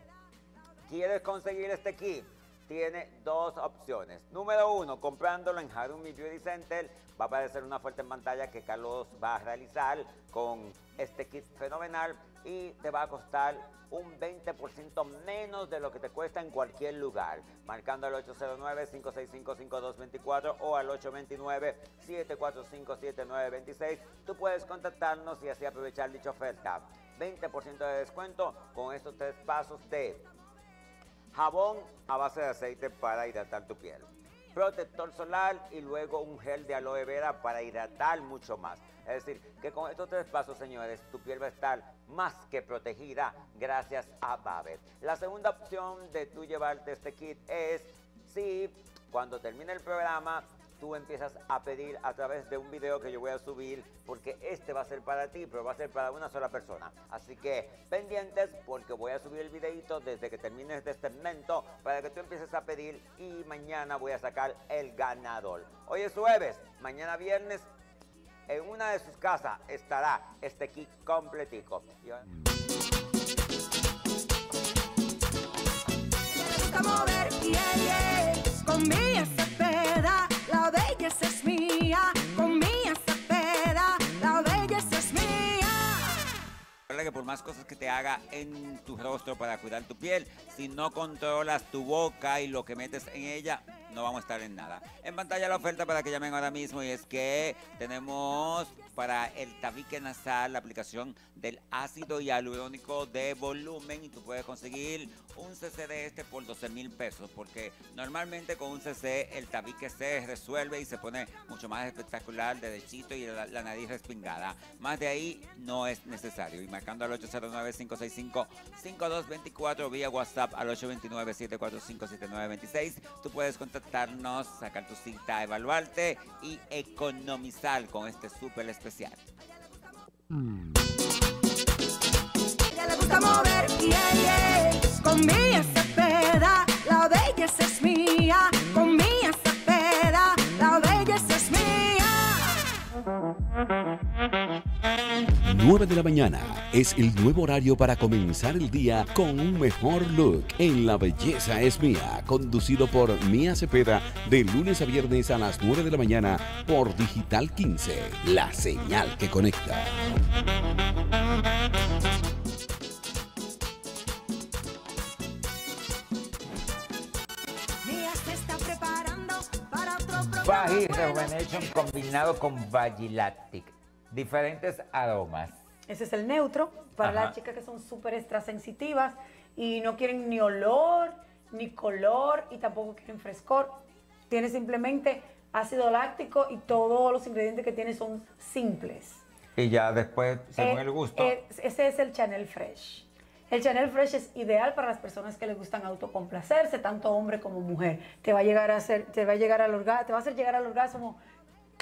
¿quieres conseguir este kit? Tiene dos opciones. Número uno, comprándolo en Harumi Beauty Center, va a aparecer una fuerte en pantalla que Carlos va a realizar con este kit fenomenal y te va a costar un 20% menos de lo que te cuesta en cualquier lugar. Marcando al 809-565-5224 o al 829-745-7926. Tú puedes contactarnos y así aprovechar dicha oferta. 20% de descuento con estos tres pasos de jabón a base de aceite para hidratar tu piel, protector solar y luego un gel de aloe vera para hidratar mucho más. Es decir, que con estos tres pasos, señores, tu piel va a estar más que protegida gracias a Babet. La segunda opción de tú llevarte este kit es si cuando termine el programa tú empiezas a pedir a través de un video que yo voy a subir, porque este va a ser para ti, pero va a ser para una sola persona. Así que pendientes porque voy a subir el videito desde que termines de este segmento para que tú empieces a pedir y mañana voy a sacar el ganador. Hoy es jueves, mañana viernes en una de sus casas estará este kit completico. Mover, yeah. Con Cepeda, la belleza es mía. Con Mía Cepeda, la belleza es mía. Recuerda que por más cosas que te haga en tu rostro para cuidar tu piel, si no controlas tu boca y lo que metes en ella, no vamos a estar en nada. En pantalla la oferta para que llamen ahora mismo y es que tenemos para el tabique nasal la aplicación del ácido hialurónico de volumen y tú puedes conseguir un CC de este por 12 mil pesos porque normalmente con un CC el tabique se resuelve y se pone mucho más espectacular derechito y la, nariz respingada. Más de ahí no es necesario. Y marcando al 809-565-5224 vía WhatsApp al 829-745-7926 tú puedes contactarnos, sacar tu cita, evaluarte y economizar con este súper especial. ella le gusta mover, yeah, yeah. Con Mía Cepeda, la belleza es mía. Con 9 de la mañana es el nuevo horario para comenzar el día con un mejor look en La Belleza es Mía, conducido por Mía Cepeda de lunes a viernes a las 9 de la mañana por Digital 15, la señal que conecta. Baji. Rejuvenation combinado con Vagilactic. Diferentes aromas. Ese es el neutro para Ajá. las chicas que son súper extra sensitivas y no quieren ni olor, ni color y tampoco quieren frescor. Tiene simplemente ácido láctico y todos los ingredientes que tiene son simples. Y ya después, según Eh, el gusto. eh, ese es el Chanel Fresh. El Chanel Fresh es ideal para las personas que les gustan autocomplacerse, tanto hombre como mujer. Te va a llegar a hacer, te va a llegar al orgasmo, te va a hacer llegar al orgasmo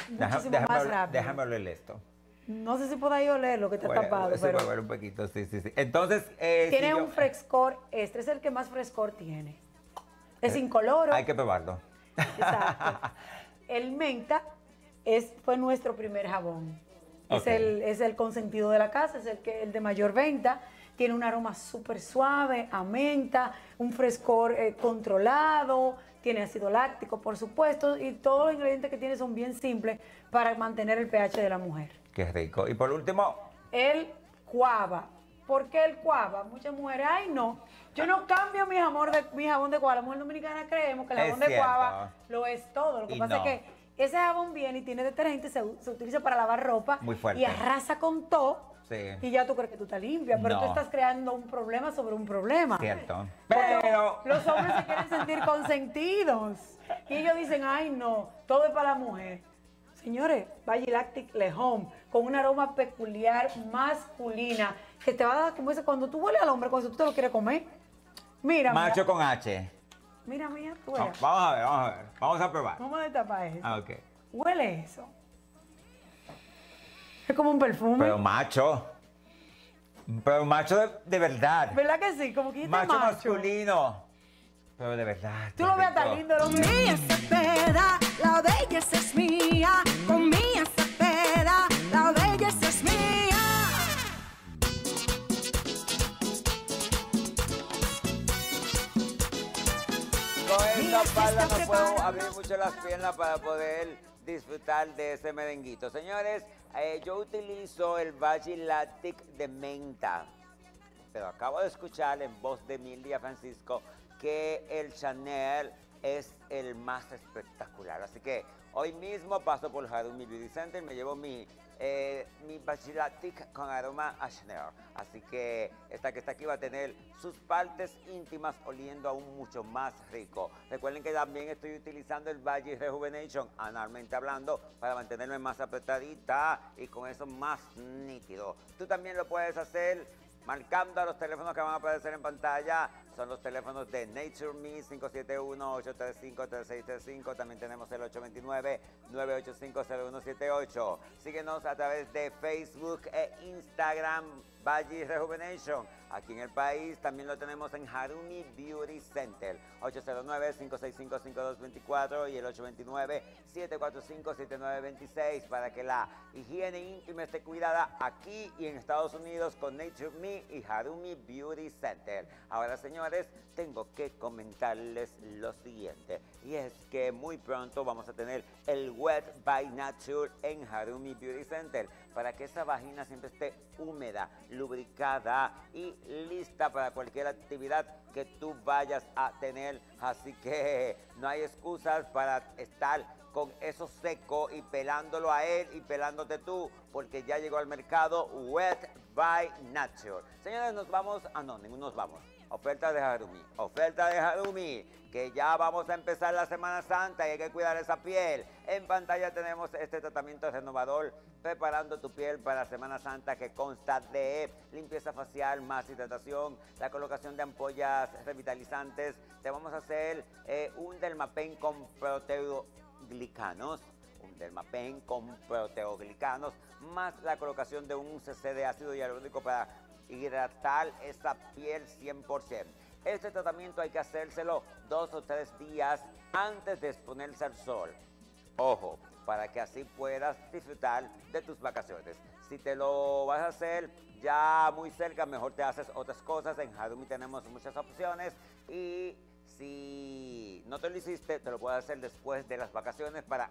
muchísimo déjame, más rápido. déjame oler esto. No sé si podáis oler lo que está Bueno, tapado, sí, pero un poquito, sí, sí, sí. Entonces, eh, tiene si yo- un frescor extra, es el que más frescor tiene. Es Eh, incoloro. Hay que probarlo. Exacto. El menta es, fue nuestro primer jabón. Es, el, es el consentido de la casa, es el, que, el de mayor venta. Tiene un aroma súper suave, a menta, un frescor eh, controlado, tiene ácido láctico, por supuesto, y todos los ingredientes que tiene son bien simples para mantener el pH de la mujer. Qué rico. Y por último, El cuava. ¿Por qué el cuava? Muchas mujeres, ay no, yo no cambio mi jabón de, mi jabón de cuava. La mujer dominicana creemos que el Es jabón de cierto. cuava lo es todo. Lo que Y pasa no. es que ese jabón viene y tiene detergente, se, se utiliza para lavar ropa Muy fuerte. y arrasa con todo. Sí. Y ya tú crees que tú estás limpia, pero tú No. estás creando un problema sobre un problema. cierto. Pero. los hombres se quieren sentir consentidos. Y ellos dicen, ay no, todo es para la mujer. Señores, Vagilactic Le Home, con un aroma peculiar, masculina, que te va a dar como ese, cuando tú hueles al hombre, cuando tú te lo quieres comer. Mira, Macho mira, con H. mira, mira, tú verás. Vamos a ver, vamos a ver. Vamos a probar. Vamos a destapar eso. Ah, ok. Huele eso. Es como un perfume. Pero macho. Pero macho de, de verdad. ¿Verdad que sí? Como que Macho, macho. masculino. Pero de verdad. Tú lo ves tan lindo, lo Mía Cepeda, la belleza es mía. Con Mía Cepeda, la belleza es mía. Con esta espalda no puedo abrir mucho las piernas para poder disfrutar de ese merenguito. Señores, eh, yo utilizo el Vagilactic de menta. Pero acabo de escuchar en voz de Emilia Francisco que el Chanel es el más espectacular. Así que hoy mismo paso por Harumi Beauty Center me llevo mi, eh, mi Vagilactic con aroma a. Así que esta que está aquí va a tener sus partes íntimas oliendo aún mucho más rico. Recuerden que también estoy utilizando el Vagi Rejuvenation, analmente hablando, para mantenerme más apretadita y con eso más nítido. Tú también lo puedes hacer marcando a los teléfonos que van a aparecer en pantalla. Son los teléfonos de Nature Me 571-835-3635. También tenemos el 829-985-0178. Síguenos a través de Facebook e Instagram. Valle Rejuvenation. Aquí en el país también lo tenemos en Harumi Beauty Center. 809-565-5224 y el 829-745-7926 para que la higiene íntima esté cuidada aquí y en Estados Unidos con Nature Me y Harumi Beauty Center. Ahora, señores, tengo que comentarles lo siguiente. Y es que muy pronto vamos a tener el Wet by Nature en Harumi Beauty Center. Para que esa vagina siempre esté húmeda, lubricada y lista para cualquier actividad que tú vayas a tener. Así que no hay excusas para estar con eso seco y pelándolo a él y pelándote tú, porque ya llegó al mercado Wet by Nature. Señores, nos vamos. Ah, no, ninguno nos vamos. Oferta de Harumi, oferta de Harumi, que ya vamos a empezar la Semana Santa y hay que cuidar esa piel. En pantalla tenemos este tratamiento renovador preparando tu piel para la Semana Santa que consta de limpieza facial más hidratación, la colocación de ampollas revitalizantes. Te vamos a hacer eh, un dermapen con proteoglicanos un dermapen con proteoglicanos, más la colocación de un CC de ácido hialurónico para hidratar esa piel 100%. Este tratamiento hay que hacérselo dos o tres días antes de exponerse al sol. Ojo, para que así puedas disfrutar de tus vacaciones. Si te lo vas a hacer ya muy cerca, mejor te haces otras cosas. En Harumi tenemos muchas opciones y si no te lo hiciste, te lo puedes hacer después de las vacaciones para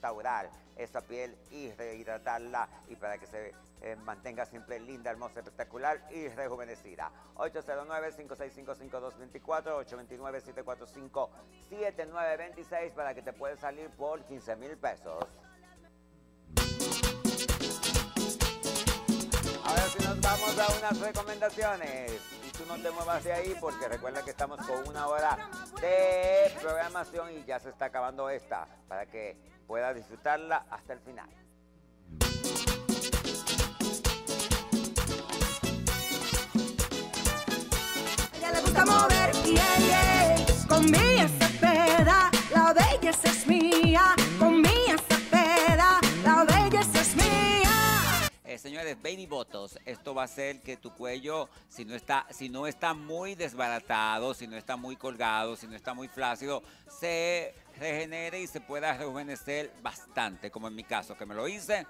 restaurar esa piel y rehidratarla y para que se eh, mantenga siempre linda, hermosa, espectacular y rejuvenecida. 809-565-5224, 829-745-7926 para que te puedas salir por 15 mil pesos. Ahora sí nos vamos a unas recomendaciones. Y tú no te muevas de ahí porque recuerda que estamos con una hora de programación y ya se está acabando esta para que puedas disfrutarla hasta el final. ella le gusta mover, yeah, yeah. Con Mía Cepeda, la belleza es mía. Con Eh, señores, baby botos, esto va a hacer que tu cuello, si no está, si no está muy desbaratado, si no está muy colgado, si no está muy flácido, se regenere y se pueda rejuvenecer bastante, como en mi caso, que me lo hice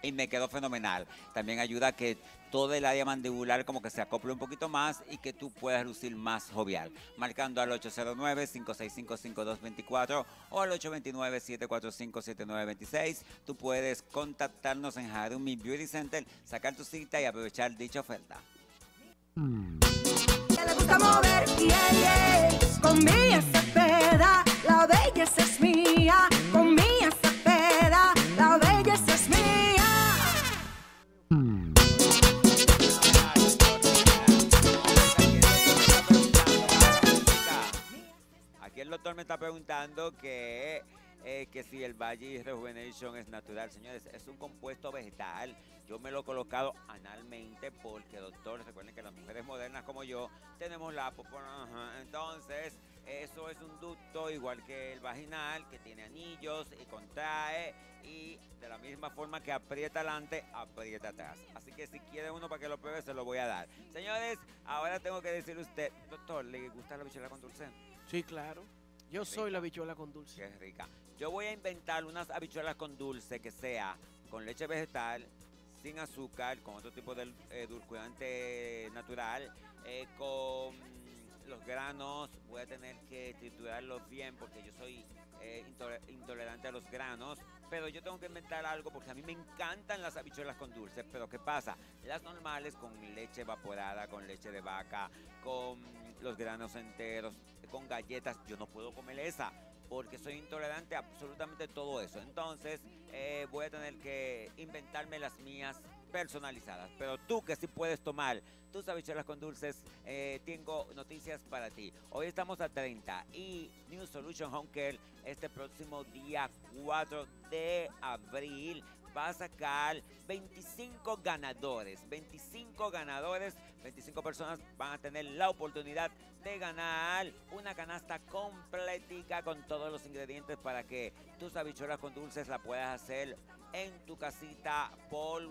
y me quedó fenomenal. También ayuda a que todo el área mandibular como que se acople un poquito más y que tú puedas lucir más jovial. Marcando al 809-565-5224 o al 829-745-7926. Tú puedes contactarnos en Harumi Beauty Center, sacar tu cita y aprovechar dicha oferta. Preguntando que, eh, que si el Valle Rejuvenation es natural. Señores, es un compuesto vegetal. Yo me lo he colocado analmente porque, doctor, recuerden que las mujeres modernas como yo tenemos la ajá. Entonces, eso es un ducto igual que el vaginal, que tiene anillos y contrae. Y de la misma forma que aprieta adelante, aprieta atrás. Así que si quiere uno para que lo pruebe, se lo voy a dar. Señores, ahora tengo que decirle a usted, doctor, ¿le gusta la bichuela con dulce? Sí, claro. Yo soy la bichuela con dulce. Qué rica. Yo voy a inventar unas habichuelas con dulce que sea con leche vegetal, sin azúcar, con otro tipo de eh, edulcorante natural, eh, con los granos. Voy a tener que triturarlos bien porque yo soy eh, intole- intolerante a los granos. Pero yo tengo que inventar algo porque a mí me encantan las habichuelas con dulce. Pero ¿qué pasa? Las normales con leche evaporada, con leche de vaca, con los granos enteros, con galletas. Yo no puedo comer esa porque soy intolerante a absolutamente todo eso. Entonces eh, voy a tener que inventarme las mías personalizadas. Pero tú que sí puedes tomar tus habichuelas con dulces, eh, tengo noticias para ti. Hoy estamos a 30 y New Solution Home Care este próximo día 4 de abril va a sacar 25 ganadores. 25 ganadores, 25 personas van a tener la oportunidad de ganar una canasta completica con todos los ingredientes para que tus habichuelas con dulces la puedas hacer en tu casita por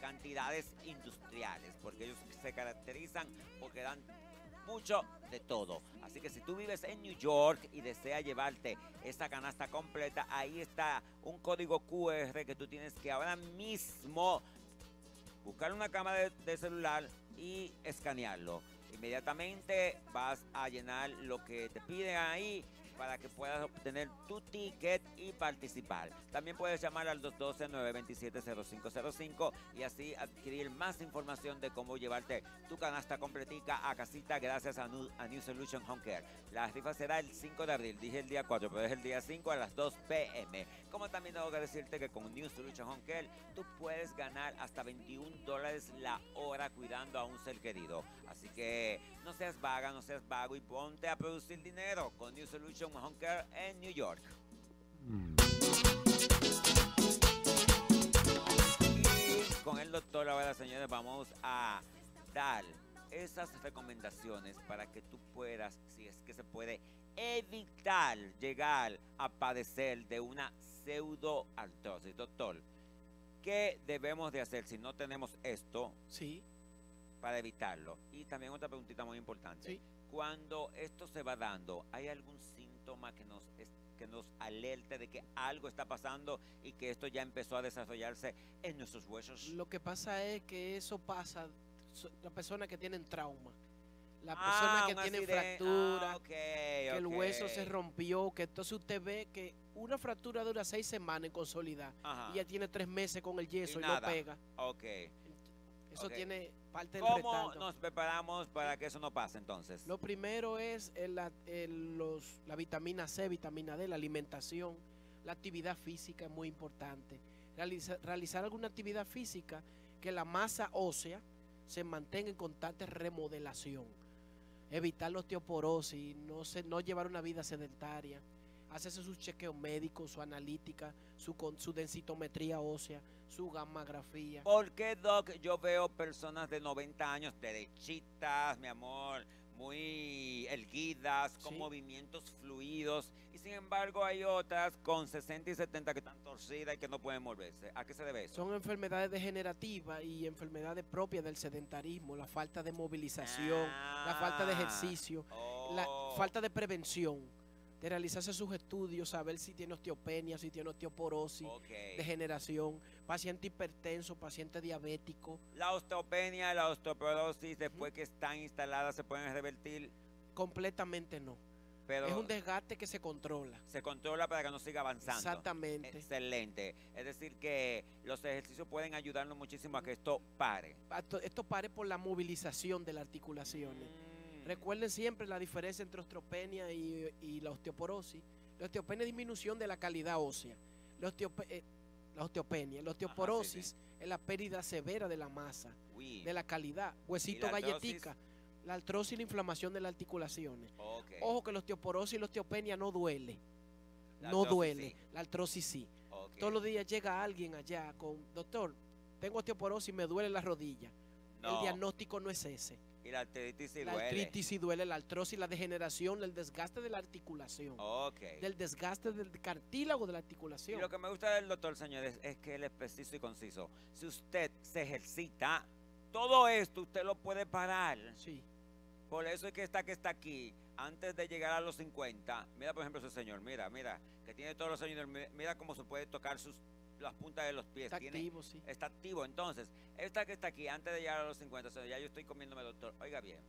cantidades industriales, porque ellos se caracterizan porque dan mucho de todo. Así que si tú vives en New York y deseas llevarte esta canasta completa, ahí está un código QR que tú tienes que ahora mismo buscar una cámara de celular y escanearlo. Inmediatamente vas a llenar lo que te piden ahí para que puedas obtener tu ticket y participar. También puedes llamar al 212-927-0505 y así adquirir más información de cómo llevarte tu canasta completica a casita gracias a New, Solution Home Care. La rifa será el 5 de abril, dije el día 4, pero es el día 5 a las 2 pm. Como también tengo que decirte que con New Solution Home Care tú puedes ganar hasta 21 dólares la hora cuidando a un ser querido. Así que no seas vaga, no seas vago y ponte a producir dinero con New Solution Home Care en New York. Y con el doctor ahora, señores, vamos a dar esas recomendaciones para que tú puedas, si es que se puede, evitar llegar a padecer de una pseudoartrosis. Doctor, ¿qué debemos de hacer si no tenemos esto Sí, para evitarlo? Y también otra preguntita muy importante. Sí. Cuando esto se va dando, ¿hay algún síntoma que nos, que nos de que algo está pasando y que esto ya empezó a desarrollarse en nuestros huesos? lo que pasa es que eso pasa, las personas que tienen trauma, las Ah, personas que tienen accidente. fractura, Ah, que el hueso se rompió, que entonces usted ve que una fractura dura seis semanas en consolidar Ajá. y ya tiene tres meses con el yeso y, no pega. Ok. Eso tiene parte ¿Cómo nos preparamos para que eso no pase entonces? Lo primero es el- la, el- los- la vitamina C, vitamina D, la alimentación, la actividad física es muy importante. Realiza- realizar alguna actividad física que la masa ósea se mantenga en constante remodelación. Evitar la osteoporosis, no, se, no llevar una vida sedentaria. Hacerse sus chequeos médicos, su analítica, su, con- su densitometría ósea, su gammagrafía. ¿Por qué, Doc, yo veo personas de 90 años derechitas, mi amor, muy erguidas, con Sí. movimientos fluidos, y sin embargo hay otras con 60 y 70 que están torcidas y que no pueden moverse? ¿A qué se debe eso? Son enfermedades degenerativas y enfermedades propias del sedentarismo, la falta de movilización, la falta de Ah, ejercicio, la oh, falta de prevención, de realizarse sus estudios, saber si tiene osteopenia, si tiene osteoporosis, ok. degeneración, paciente hipertenso, paciente diabético, La osteopenia, la osteoporosis, después que están instaladas, se pueden revertir, completamente no. pero es un desgaste que se controla. se controla para que no siga avanzando. Exactamente. Excelente. Es decir, que los ejercicios pueden ayudarnos muchísimo a que esto pare. Esto, esto pare por la movilización de las articulaciones. Mm. Recuerden siempre la diferencia entre osteopenia y, y la osteoporosis. La osteopenia es disminución de la calidad ósea. La, eh, la osteopenia. La osteoporosis es la pérdida severa de la masa, Uy, de la calidad. Huesito galletica. La artrosis y la inflamación de las articulaciones. Ojo que la osteoporosis y la osteopenia no duele. La no duele. sí. La artrosis sí. Todos los días llega alguien allá con, doctor, tengo osteoporosis y me duele la rodilla. El diagnóstico no es ese. Y la artritis la duele. artritis sí duele, la artrosis, la degeneración, el desgaste de la articulación, Ok. del desgaste del cartílago de la Y articulación. lo que me gusta del doctor, señores, es que él es preciso y conciso. Si usted se ejercita, todo esto usted lo puede parar. Sí, Por eso es que está que está aquí, antes de llegar a los 50. Mira, por ejemplo, ese señor, mira, mira, que tiene todos los años, mira cómo se puede tocar sus, las puntas de los pies. está tiene, activo, sí. está activo. Entonces, esta que está aquí, antes de llegar a los 50, o sea, ya yo estoy comiéndome, doctor. Oiga bien,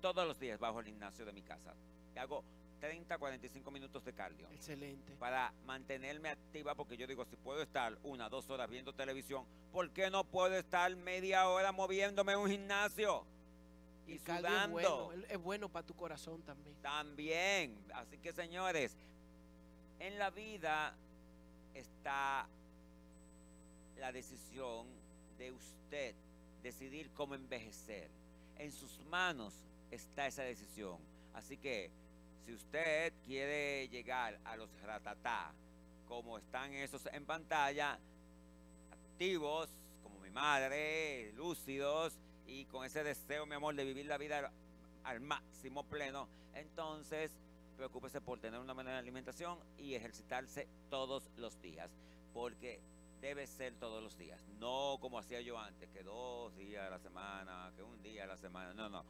todos los días bajo el gimnasio de mi casa. y Hago 30, 45 minutos de cardio Excelente. para mantenerme activa, porque yo digo, si puedo estar una, dos horas viendo televisión, ¿por qué no puedo estar media hora moviéndome en un gimnasio? Y El cardio es sudando. bueno, es bueno para tu corazón también. También. Así que señores, en la vida está la decisión de usted decidir cómo envejecer. En sus manos está esa decisión. Así que si usted quiere llegar a los ratatá, como están esos en pantalla, activos, como mi madre, lúcidos y con ese deseo, mi amor, de vivir la vida al, máximo pleno, entonces preocúpese por tener una buena alimentación y ejercitarse todos los días, porque debe ser todos los días, no como hacía yo antes, que dos días a la semana, que un día a la semana, no, no,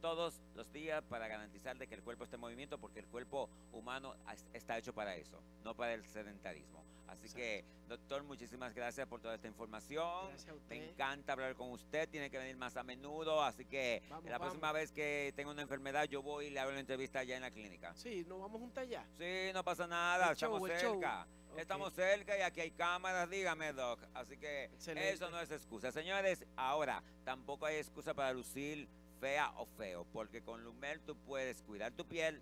todos los días para garantizar de que el cuerpo esté en movimiento, porque el cuerpo humano es- está hecho para eso, no para el sedentarismo. Así que, doctor, muchísimas gracias por toda esta información. Gracias a Me usted. encanta hablar con usted, tiene que venir más a menudo, así que Vamos, la próxima vez que tenga una enfermedad yo voy y le hago la entrevista allá en la clínica. Sí, nos vamos juntas ya. Sí, no pasa nada, El estamos show, show. Cerca. Ok. Estamos cerca y aquí hay cámaras, dígame, Doc. Así que Excelente. eso no es excusa. Señores, ahora tampoco hay excusa para lucir fea o feo, porque con Lumel tú puedes cuidar tu piel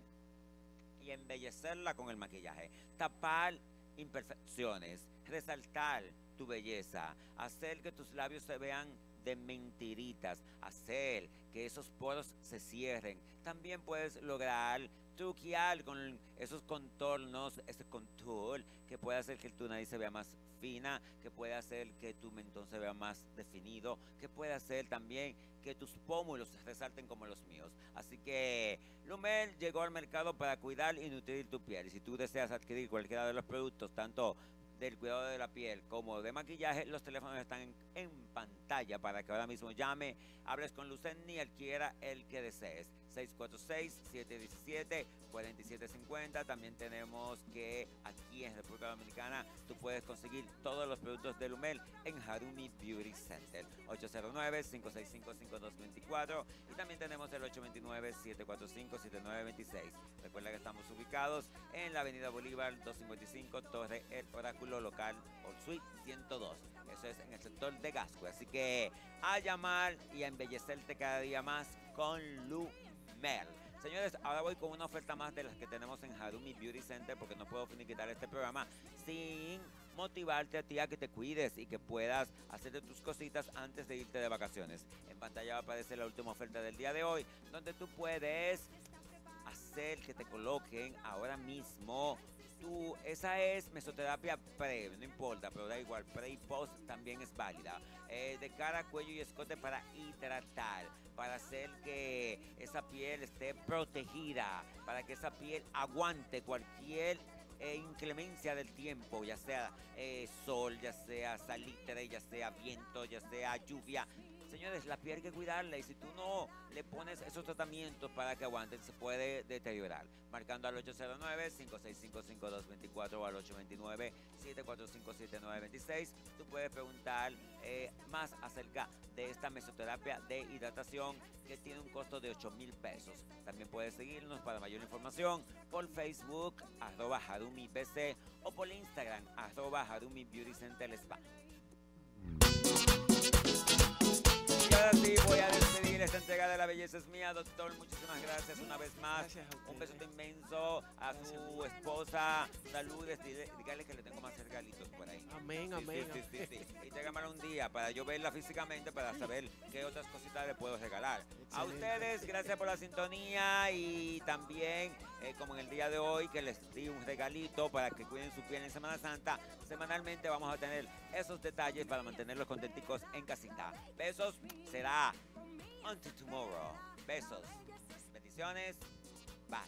y embellecerla con el maquillaje. Tapar imperfecciones, resaltar tu belleza, hacer que tus labios se vean de mentiritas, hacer que esos poros se cierren. También puedes lograr truquear con esos contornos, ese contour que puede hacer que tu nariz se vea más fina, que puede hacer que tu mentón se vea más definido, que puede hacer también que tus pómulos resalten como los míos. Así que Lumel llegó al mercado para cuidar y nutrir tu piel. Y si tú deseas adquirir cualquiera de los productos, tanto del cuidado de la piel como de maquillaje, los teléfonos están en, en pantalla para que ahora mismo llame, hables con Lucen y adquiera el que desees. 646-717-4750. También tenemos que aquí en República Dominicana tú puedes conseguir todos los productos de Lumel en Harumi Beauty Center. 809-565-5224 y también tenemos el 829-745-7926. Recuerda que estamos ubicados en la Avenida Bolívar 255 Torre El Oráculo Local por Suite 102. Eso es en el sector de Gascue. Así que a llamar y a embellecerte cada día más con Lumel. Señores, ahora voy con una oferta más de las que tenemos en Harumi Beauty Center porque no puedo finiquitar este programa sin motivarte a ti a que te cuides y que puedas hacerte tus cositas antes de irte de vacaciones. En pantalla va a aparecer la última oferta del día de hoy, donde tú puedes hacer que te coloquen ahora mismo tú, esa es mesoterapia pre, no importa, pero da igual, pre y post también es válida. Eh, de cara, cuello y escote para hidratar, para hacer que esa piel esté protegida, para que esa piel aguante cualquier eh, inclemencia del tiempo, ya sea eh, sol, ya sea salitre, ya sea viento, ya sea lluvia. Señores, la piel hay que cuidarla y si tú no le pones esos tratamientos para que aguanten, se puede deteriorar. Marcando al 809-565-5224 o al 829-745-7926, tú puedes preguntar eh, más acerca de esta mesoterapia de hidratación que tiene un costo de 8 mil pesos. También puedes seguirnos para mayor información por Facebook, arroba Harumi BC o por Instagram, arroba Harumi Beauty Center Spa. Voy a despedir esta entrega de La Belleza es Mía, doctor. Muchísimas gracias una vez más. Gracias a. Un besote inmenso a Gracias. su esposa. Saludes, dígale que le tengo más regalitos por ahí. Amén, Sí, amén. Sí, sí, sí. Y tráigamela un día para yo verla físicamente para saber qué otras cositas le puedo regalar. A Excelente. ustedes, gracias por la sintonía y también, eh, como en el día de hoy, que les di un regalito para que cuiden su piel en Semana Santa. Semanalmente vamos a tener esos detalles para mantenerlos contenticos en casita. Besos, será until tomorrow. Besos. Bendiciones. Bye.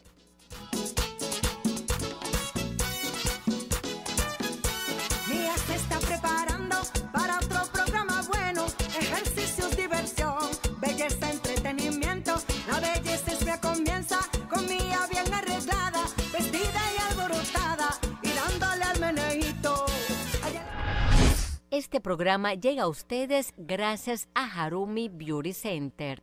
Mía se está preparando para otro programa bueno. Ejercicios, diversión, belleza, entretenimiento. Este programa llega a ustedes gracias a Harumi Beauty Center.